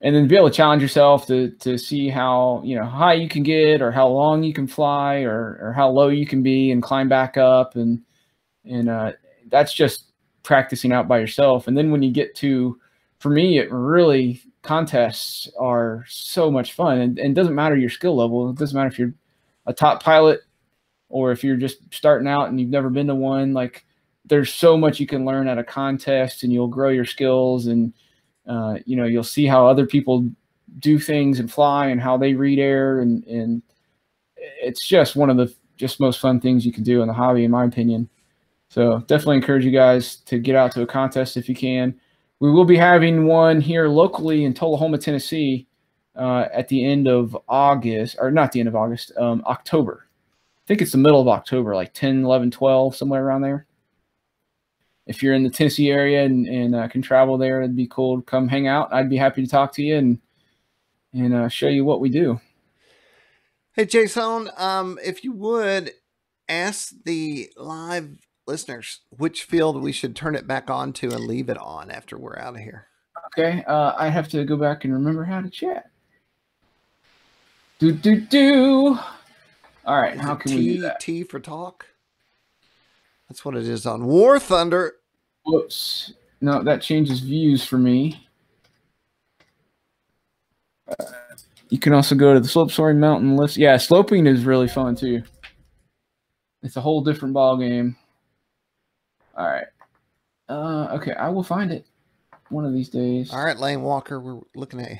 And then be able to challenge yourself to to see how you know high you can get, or how long you can fly, or or how low you can be, and climb back up, and and uh, that's just practicing out by yourself. And then when you get to, for me, it really contests are so much fun, and, and it doesn't matter your skill level. It doesn't matter if you're a top pilot or if you're just starting out and you've never been to one, like there's so much you can learn at a contest and you'll grow your skills and uh, you know you'll see how other people do things and fly and how they read air. And and it's just one of the just most fun things you can do in the hobby in my opinion. So definitely encourage you guys to get out to a contest if you can. We will be having one here locally in tullahoma tennessee uh, at the end of august or not the end of august um, october. I think it's the middle of October, like 10, 11, 12, somewhere around there. If you're in the Tennessee area and, and uh, can travel there, it'd be cool to come hang out. I'd be happy to talk to you and and uh, show you what we do. Hey, Jason, um, if you would ask the live listeners which field we should turn it back on to and leave it on after we're out of here. Okay, uh, I have to go back and remember how to chat. Do do do. All right, Is how can T, we do that? T for talk. That's what it is on War Thunder. Whoops. No, that changes views for me. Uh, you can also go to the slope soaring mountain list. Yeah, sloping is really fun too. It's a whole different ball game. All right. Uh, okay, I will find it one of these days. All right, Lane Walker, we're looking at you.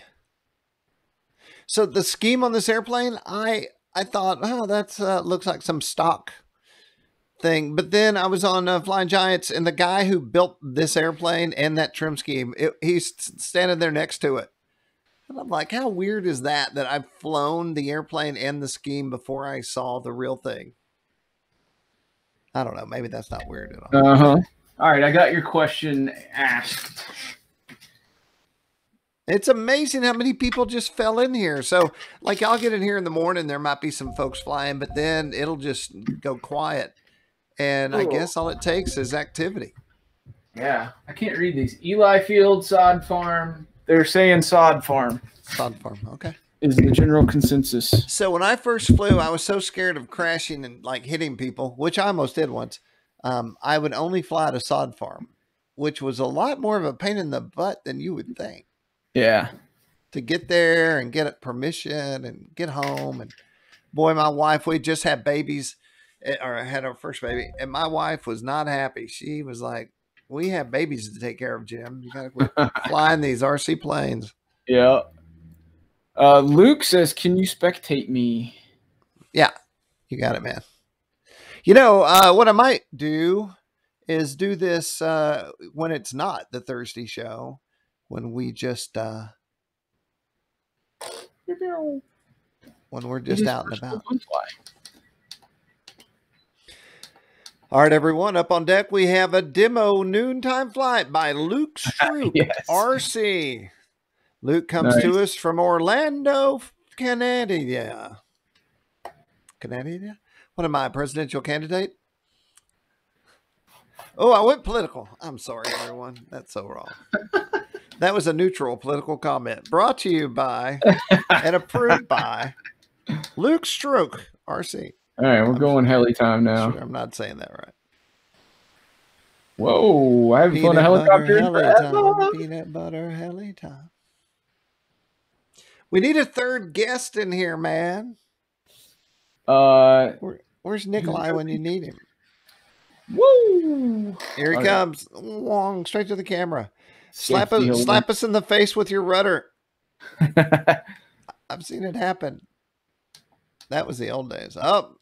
So the scheme on this airplane, I I thought, oh, that's uh, looks like some stock thing. But then I was on uh, Flying Giants, and the guy who built this airplane and that trim scheme, it, he's standing there next to it. And I'm like, how weird is that? That I've flown the airplane and the scheme before I saw the real thing. I don't know. Maybe that's not weird at all. Uh huh. All right, I got your question asked. It's amazing how many people just fell in here. So, like, I'll get in here in the morning. There might be some folks flying, but then it'll just go quiet. And I guess all it takes is activity. Yeah, I can't read these. Eli Field, Sod Farm. They're saying Sod Farm Sod farm. Okay. is the general consensus. So when I first flew, I was so scared of crashing and like hitting people, which I almost did once. Um, I would only fly to sod farm, which was a lot more of a pain in the butt than you would think. Yeah. to get there and get permission and get home. And boy, my wife, we just had babies or I had our first baby, and my wife was not happy. She was like, "We have babies to take care of, Jim. You got to quit flying these RC planes." Yeah. Uh, Luke says, "Can you spectate me?" Yeah, you got it, man. You know uh, what I might do is do this uh, when it's not the Thursday show, when we just uh, when we're just out and about. All right, everyone, up on deck we have a demo noontime flight by Luke Stroop, Yes. RC. Luke comes Nice. to us from Orlando, Canada. Canada? What am I, a presidential candidate? Oh, I went political. I'm sorry, everyone. That's so wrong. that was a neutral political comment brought to you by and approved by Luke Stroke, RC. All right, we're going heli time now. Sure, I'm not saying that right. Whoa, I haven't flown a helicopter. butter in forever. Peanut butter heli time. We need a third guest in here, man. Uh, Where, where's Nikolai when you need him? woo! Here he Okay. comes, Wong, straight to the camera. Slap us, slap us in the face with your rudder. I've seen it happen. That was the old days. Oh,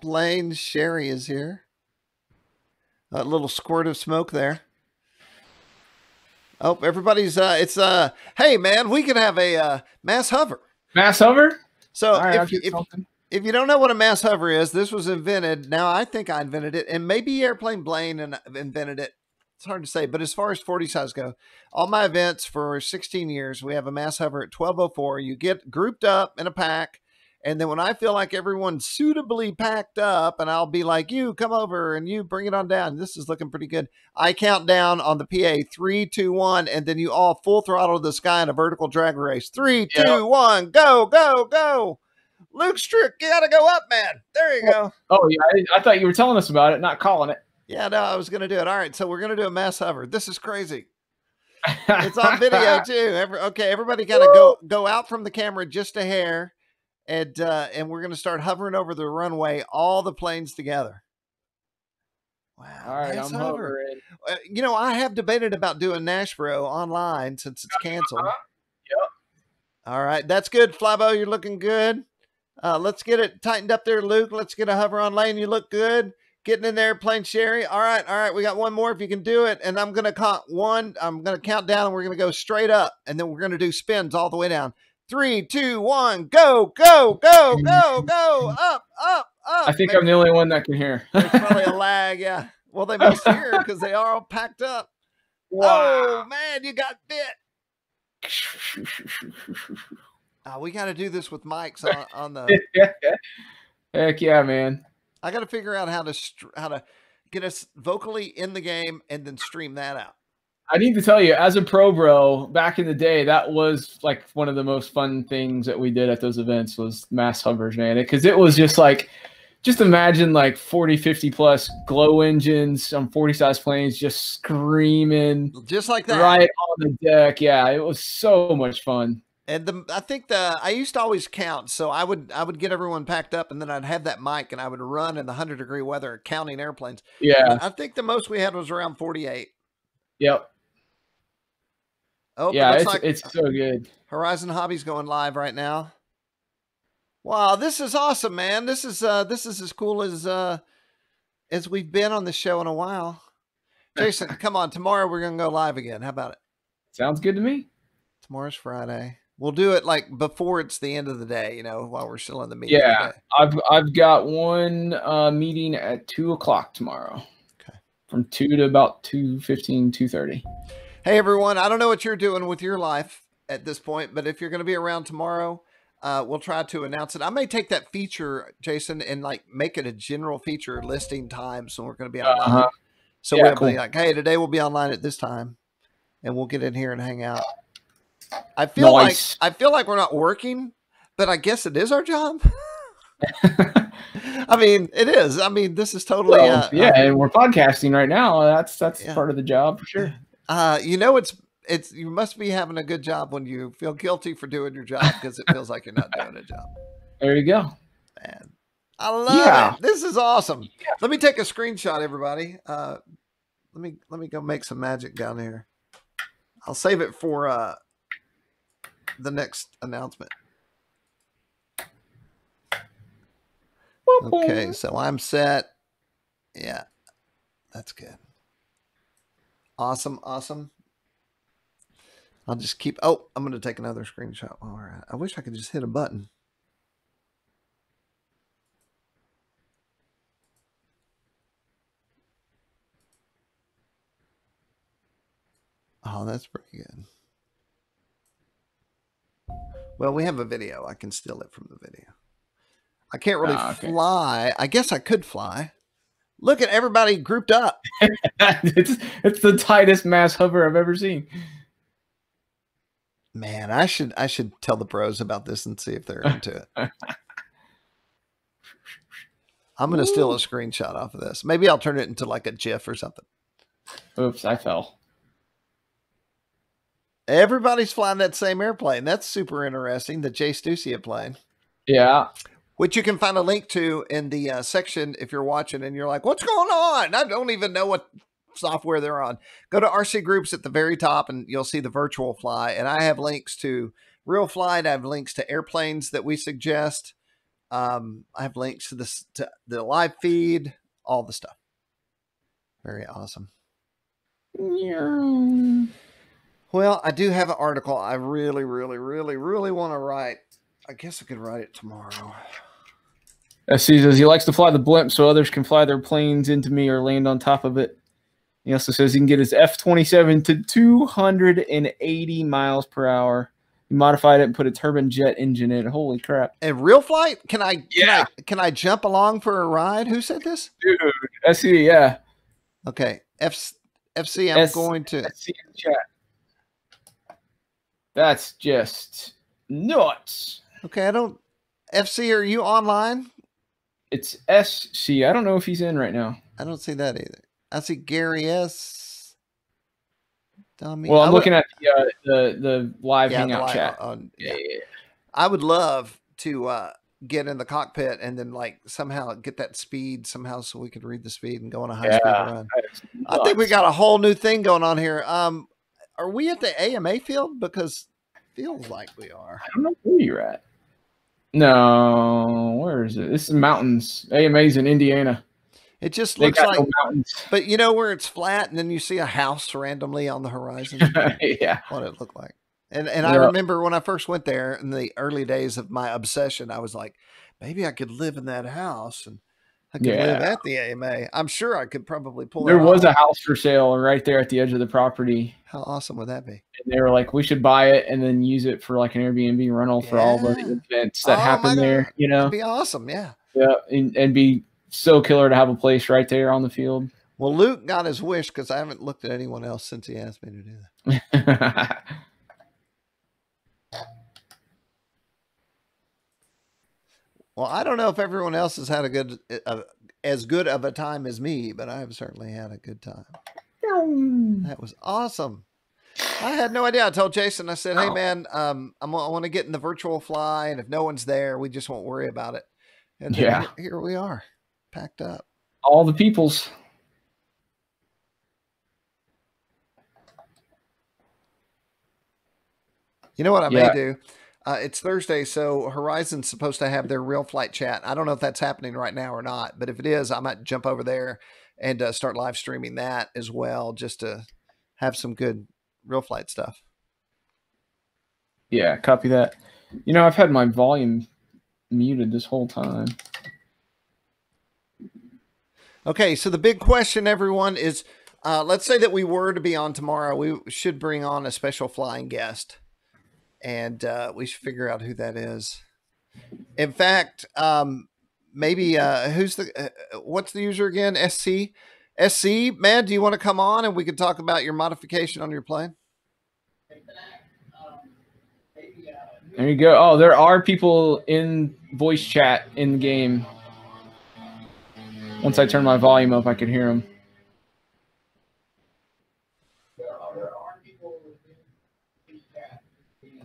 Blaine Sherry is here. A little squirt of smoke there. Oh, everybody's uh it's uh hey man, we could have a uh mass hover. Mass hover. So right, if, you- if if you don't know what a mass hover is, this was invented. Now I think I invented it, and maybe Airplane Blaine and invented it. It's hard to say, but as far as 40 size go, all my events for 16 years, we have a mass hover at 1204. You get grouped up in a pack, and then when I feel like everyone's suitably packed up, and I'll be like, "You come over and you bring it on down." This is looking pretty good. I count down on the PA three, two, one, and then you all full throttle to the sky in a vertical drag race. Three, Yep. two, one, go, go, go. Luke Strick, you got to go up, man. There you oh, go. Oh yeah, I, I thought you were telling us about it, not calling it. Yeah, no, I was going to do it. All right, so we're going to do a mass hover. This is crazy. It's on video too. Every, okay, everybody got to go go out from the camera just a hair, and uh, and we're going to start hovering over the runway, all the planes together. Wow, All right, I'm hover. hovering. Uh, you know, I have debated about doing Nashbro online since it's canceled. Uh-huh. Yep. All right, that's good, Flabo. You're looking good. Uh, let's get it tightened up there, Luke. Let's get a hover on lane. You look good. Getting in there, Blaine Sherry. All right, all right. We got one more if you can do it. And I'm gonna count one. I'm gonna count down, and we're gonna go straight up, and then we're gonna do spins all the way down. Three, two, one, go, go, go, go, go, up, up, up. I think I'm the only one that can hear. there's probably a lag, yeah. Well, they must hear because they are all packed up. Oh man, you got bit. Uh, we got to do this with mics on, on the. Heck yeah, man. I got to figure out how to str- how to get us vocally in the game and then stream that out. I need to tell you, as a pro bro, back in the day, that was like one of the most fun things that we did at those events was mass hovers, man. Because it was just like, just imagine like 40, 50 plus glow engines on 40 size planes just screaming Just like that. right on the deck. Yeah, it was so much fun. And the I think the I used to always count, so I would I would get everyone packed up, and then I'd have that mic, and I would run in the hundred degree weather counting airplanes. Yeah. I think the most we had was around forty eight. Yep. Oh, Yeah, it's like it's so good. Horizon Hobbies going live right now. Wow, this is awesome, man. This is uh this is as cool as uh as we've been on the show in a while. Jason, come on, tomorrow we're gonna go live again. How about it? Sounds good to me. Tomorrow's Friday. We'll do it like before it's the end of the day, you know, while we're still in the meeting. Yeah. day. I've I've got one uh, meeting at two o'clock tomorrow. Okay. From two to about 2.15, 2.30. Hey everyone, I don't know what you're doing with your life at this point, but if you're gonna be around tomorrow, uh, we'll try to announce it. I may take that feature, Jason, and like make it a general feature listing time so we're gonna be online. Uh-huh. So Yeah, we'll cool. be like, hey, today we'll be online at this time, and we'll get in here and hang out. I feel Nice. like I feel like we're not working, but I guess it is our job. I mean, it is. I mean, this is totally. Well, uh, yeah, and we're podcasting right now. That's that's Yeah. part of the job for sure. Uh, you know, it's it's you must be having a good job when you feel guilty for doing your job because it feels like you're not doing a job. There you go. Man, I love Yeah. it. This is awesome. Let me take a screenshot, everybody. Uh, let me let me go make some magic down here. I'll save it for uh the next announcement. Okay, so I'm set. Yeah, that's good. Awesome, awesome. I'll just keep. Oh, I'm going to take another screenshot. All right. I wish I could just hit a button. Oh, that's pretty good. Well, we have a video. I can steal it from the video. I can't really Ah, okay. fly. I guess I could fly. Look at everybody grouped up. it's it's the tightest mass hover I've ever seen. Man, I should I should tell the pros about this and see if they're into it. I'm gonna steal a screenshot off of this. Maybe I'll turn it into like a GIF or something. Oops, I fell. Everybody's flying that same airplane. That's super interesting. The Jay Stussy plane, Yeah. Which you can find a link to in the uh, section if you're watching and you're like, "What's going on?" I don't even know what software they're on. Go to RC Groups at the very top, and you'll see the virtual fly. And I have links to RealFlight. I have links to airplanes that we suggest. Um, I have links to this to the live feed, all the stuff. Very awesome. Yeah. Well, I do have an article I really, really, really, really want to write. I guess I could write it tomorrow. SC says he likes to fly the blimp so others can fly their planes into me or land on top of it. He also says he can get his F 27 to 280 miles per hour. He modified it and put a turbine jet engine in it. Holy crap. And real flight? Can I? Can Yeah. I, can I jump along for a ride? Who said this? Dude, SC, yeah. Okay, F, FC. I'm S- going to. SC in chat. That's just nuts. Okay, I don't. FC, are you online? It's SC. I don't know if he's in right now. I don't see that either. I see Gary S. Dummy. Well, I'm would- looking at the uh, the, the live yeah, the hangout live chat. on- Yeah, yeah. I would love to uh, get in the cockpit and then like somehow get that speed somehow so we could read the speed and go on a high yeah. speed run. I think we got a whole new thing going on here. Um, are we at the AMA field? Because feels like we are. I don't know where you're at. No, where is it? This is mountains. AMA's in Indiana. It just looks like, no mountains. but you know where it's flat and then you see a house randomly on the horizon. yeah. what it looked like. And and I remember when I first went there in the early days of my obsession, I was like, maybe I could live in that house and I could live Yeah. at the AMA. I'm sure I could probably pull. There was off. a house for sale right there at the edge of the property. How awesome would that be? And they were like, we should buy it and then use it for like an Airbnb rental for all the events that Oh happen there, you know? That'd be awesome. Yeah. Yeah. And, and be so killer to have a place right there on the field. Well, Luke got his wish because I haven't looked at anyone else since he asked me to do that. Well, I don't know if everyone else has had a good, uh, as good of a time as me, but I have certainly had a good time. That was awesome. I had no idea. I told Jason, I said, "Hey, Oh. man, um, I'm, I want to get in the virtual fly, and if no one's there, we just won't worry about it." And Yeah. here we are, packed up. all the peoples. You know what I Yeah. may do? Uh, it's Thursday, so Horizon's supposed to have their RealFlight chat. I don't know if that's happening right now or not, but if it is, I might jump over there and uh, start live streaming that as well, just to have some good RealFlight stuff. Yeah, copy that. You know, I've had my volume muted this whole time. Okay, so the big question, everyone, is uh, let's say that we were to be on tomorrow. We should bring on a special flying guest, and uh, we should figure out who that is. In fact, um, maybe uh, who's the uh, what's the user again? SC, SC man. Do you want to come on and we can talk about your modification on your plane? There you go. Oh, there are people in voice chat in game. Once I turn my volume up, I can hear them.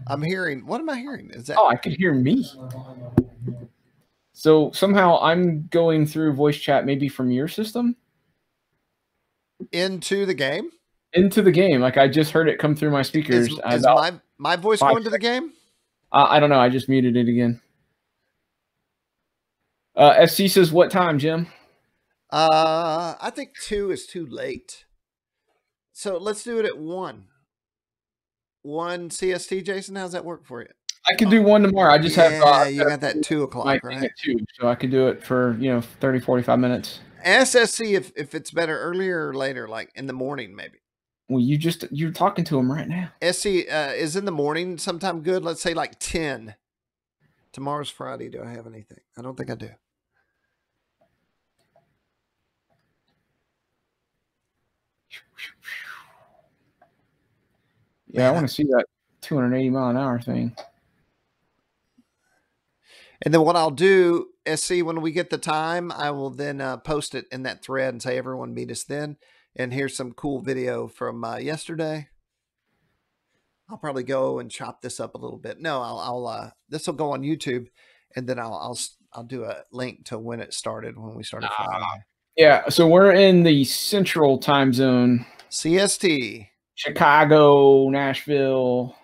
I'm hearing. What am I hearing? Is that Oh, I can hear me. So somehow I'm going through voice chat, maybe from your system into the game? into the game. Like I just heard it come through my speakers. Is, is my my voice going to the game? Uh, I don't know. I just muted it again. Uh, SC says, "What time, Jim?" Uh, I think two is too late. So let's do it at one. One CST, Jason. How's that work for you? I could do one tomorrow. I just yeah, have uh, you got that two o'clock, right? at two, so I could do it for you know 30, 45 minutes. Ask SC if, if it's better earlier or later, like in the morning, maybe. Well, you just you're talking to him right now. SC uh, is in the morning sometime good. Let's say like 10. Tomorrow's Friday. Do I have anything? I don't think I do. Yeah, I want to see that 280 mile an hour thing. And then what I'll do, SC, when we get the time, I will then uh, post it in that thread and say, everyone meet us then. And here's some cool video from uh, yesterday. I'll probably go and chop this up a little bit. No, I'll, I'll uh, this will go on YouTube, and then I'll, I'll, I'll do a link to when it started when we started. Ah. Yeah, so we're in the central time zone. CST. Chicago, Nashville.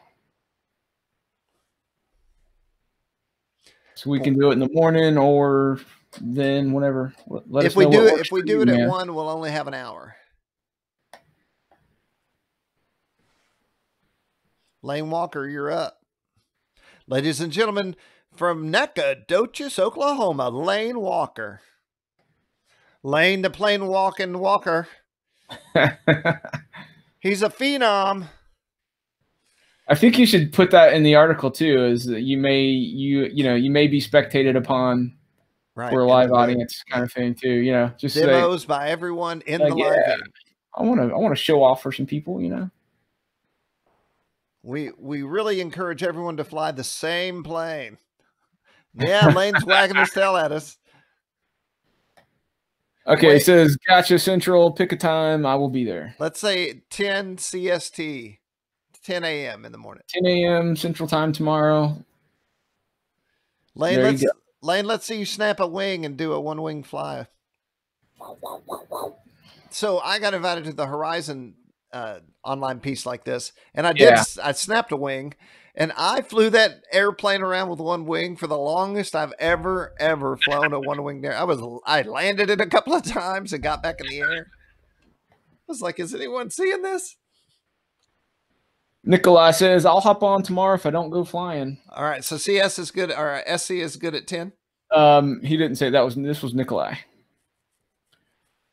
So we can do it in the morning or then whenever. Let if we do it, if we do it at one, we'll only have an hour. Lane Walker, you're up. Ladies and gentlemen, from Nacogdoches, Oklahoma, Lane Walker. Lane the plane walking walker. He's a phenom. I think you should put that in the article too. Is that you may you you know you may be spectated upon right. for a live audience kind of thing too. You know, just demos say, by everyone in like, the live. Yeah, I want to I want to show off for some people. You know, we we really encourage everyone to fly the same plane. Yeah, Lane's wagging his tail at us. Okay, Wait. it says Gotcha Central. Pick a time. I will be there. Let's say 10 CST, 10 a.m. in the morning. 10 a.m. Central Time tomorrow. Lane, there let's Lane, let's see you snap a wing and do a one wing fly. So I got invited to the Horizon uh, online piece like this, and I did. Yeah. I snapped a wing, and I flew that airplane around with one wing for the longest I've ever, ever flown a one wing there. I was, I landed it a couple of times and got back in the air. I was like, is anyone seeing this? Nikolai says, I'll hop on tomorrow if I don't go flying. All right. So CS is good, or SC is good at 10? Um, he didn't say that was, this was Nikolai.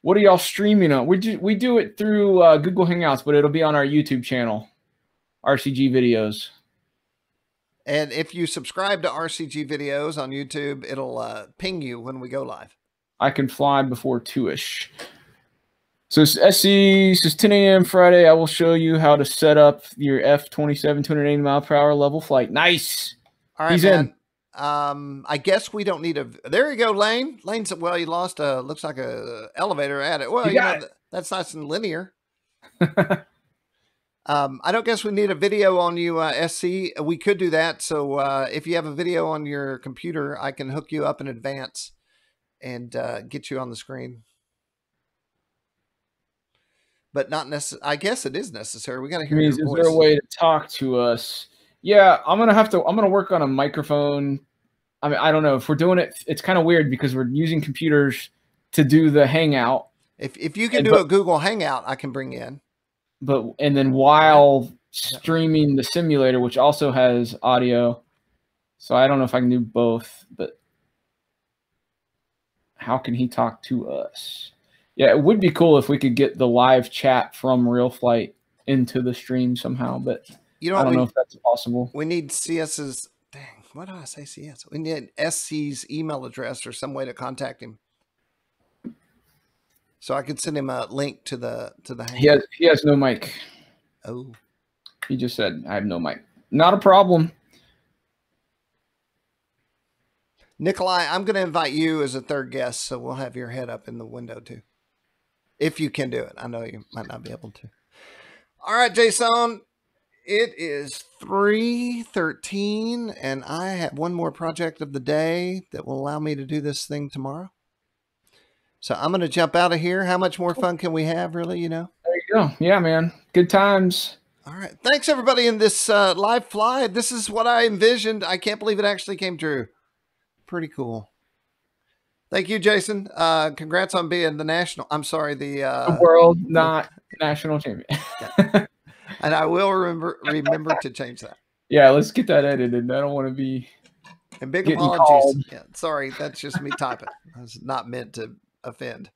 What are y'all streaming on? We do, we do it through uh, Google Hangouts, but it'll be on our YouTube channel, RCG videos. And if you subscribe to RCG videos on YouTube, it'll uh, ping you when we go live. I can fly before two ish. So SC says 10 a.m. Friday. I will show you how to set up your F 27 280 mile per hour level flight. Nice. All right, He's man. in. Um, I guess we don't need a. There you go, Lane. Lane's "Well, you lost a looks like a elevator at it." Well, you, you know, it. that's nice and linear. Um, I don't guess we need a video on you, uh, SC. We could do that. So uh, if you have a video on your computer, I can hook you up in advance and uh, get you on the screen. But not necessary. I guess it is necessary. We got to hear means, Is there a way to talk to us? Yeah, I'm gonna have to. I'm gonna work on a microphone. I mean, I don't know if we're doing it. It's kind of weird because we're using computers to do the Hangout. If if you can and, do but, a Google Hangout, I can bring in but and then while streaming the simulator, which also has audio. So I don't know if I can do both, but how can he talk to us? Yeah, it would be cool if we could get the live chat from RealFlight into the stream somehow, but you know, I don't we, know if that's possible. We need CS's dang, what did I say CS? We need SC's email address or some way to contact him. So I could send him a link to the to the. He has he has no mic. Oh. He just said, "I have no mic." Not a problem. Nikolai, I'm going to invite you as a third guest, so we'll have your head up in the window too, if you can do it. I know you might not be able to. All right, Jason. It is 3:13 and I have one more project of the day that will allow me to do this thing tomorrow. So I'm going to jump out of here. How much more fun can we have, really? You know? There you go. Yeah, man. Good times. All right. Thanks, everybody, in this uh, live fly. This is what I envisioned. I can't believe it actually came true. Pretty cool. Thank you, Jason. Uh, congrats on being the national. I'm sorry, the, uh, the world not national champion. and I will remember remember to change that. Yeah, let's get that edited. I don't want to be. And big apologies. Yeah, sorry, that's just me typing. I was not meant to offend.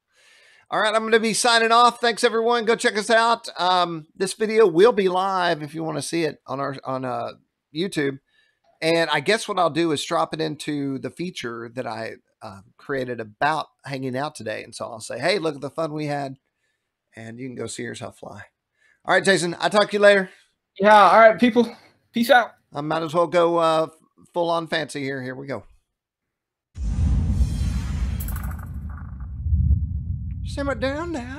All right, I'm going to be signing off. Thanks everyone. Go check us out. Um, this video will be live if you want to see it on our on uh, YouTube. And I guess what I'll do is drop it into the feature that I uh, created about hanging out today. And so I'll say, hey, look at the fun we had. And you can go see yourself fly. All right, Jason, I'll talk to you later. Yeah. All right, people. Peace out. I might as well go uh, full on fancy here. Here we go. Simmer down now.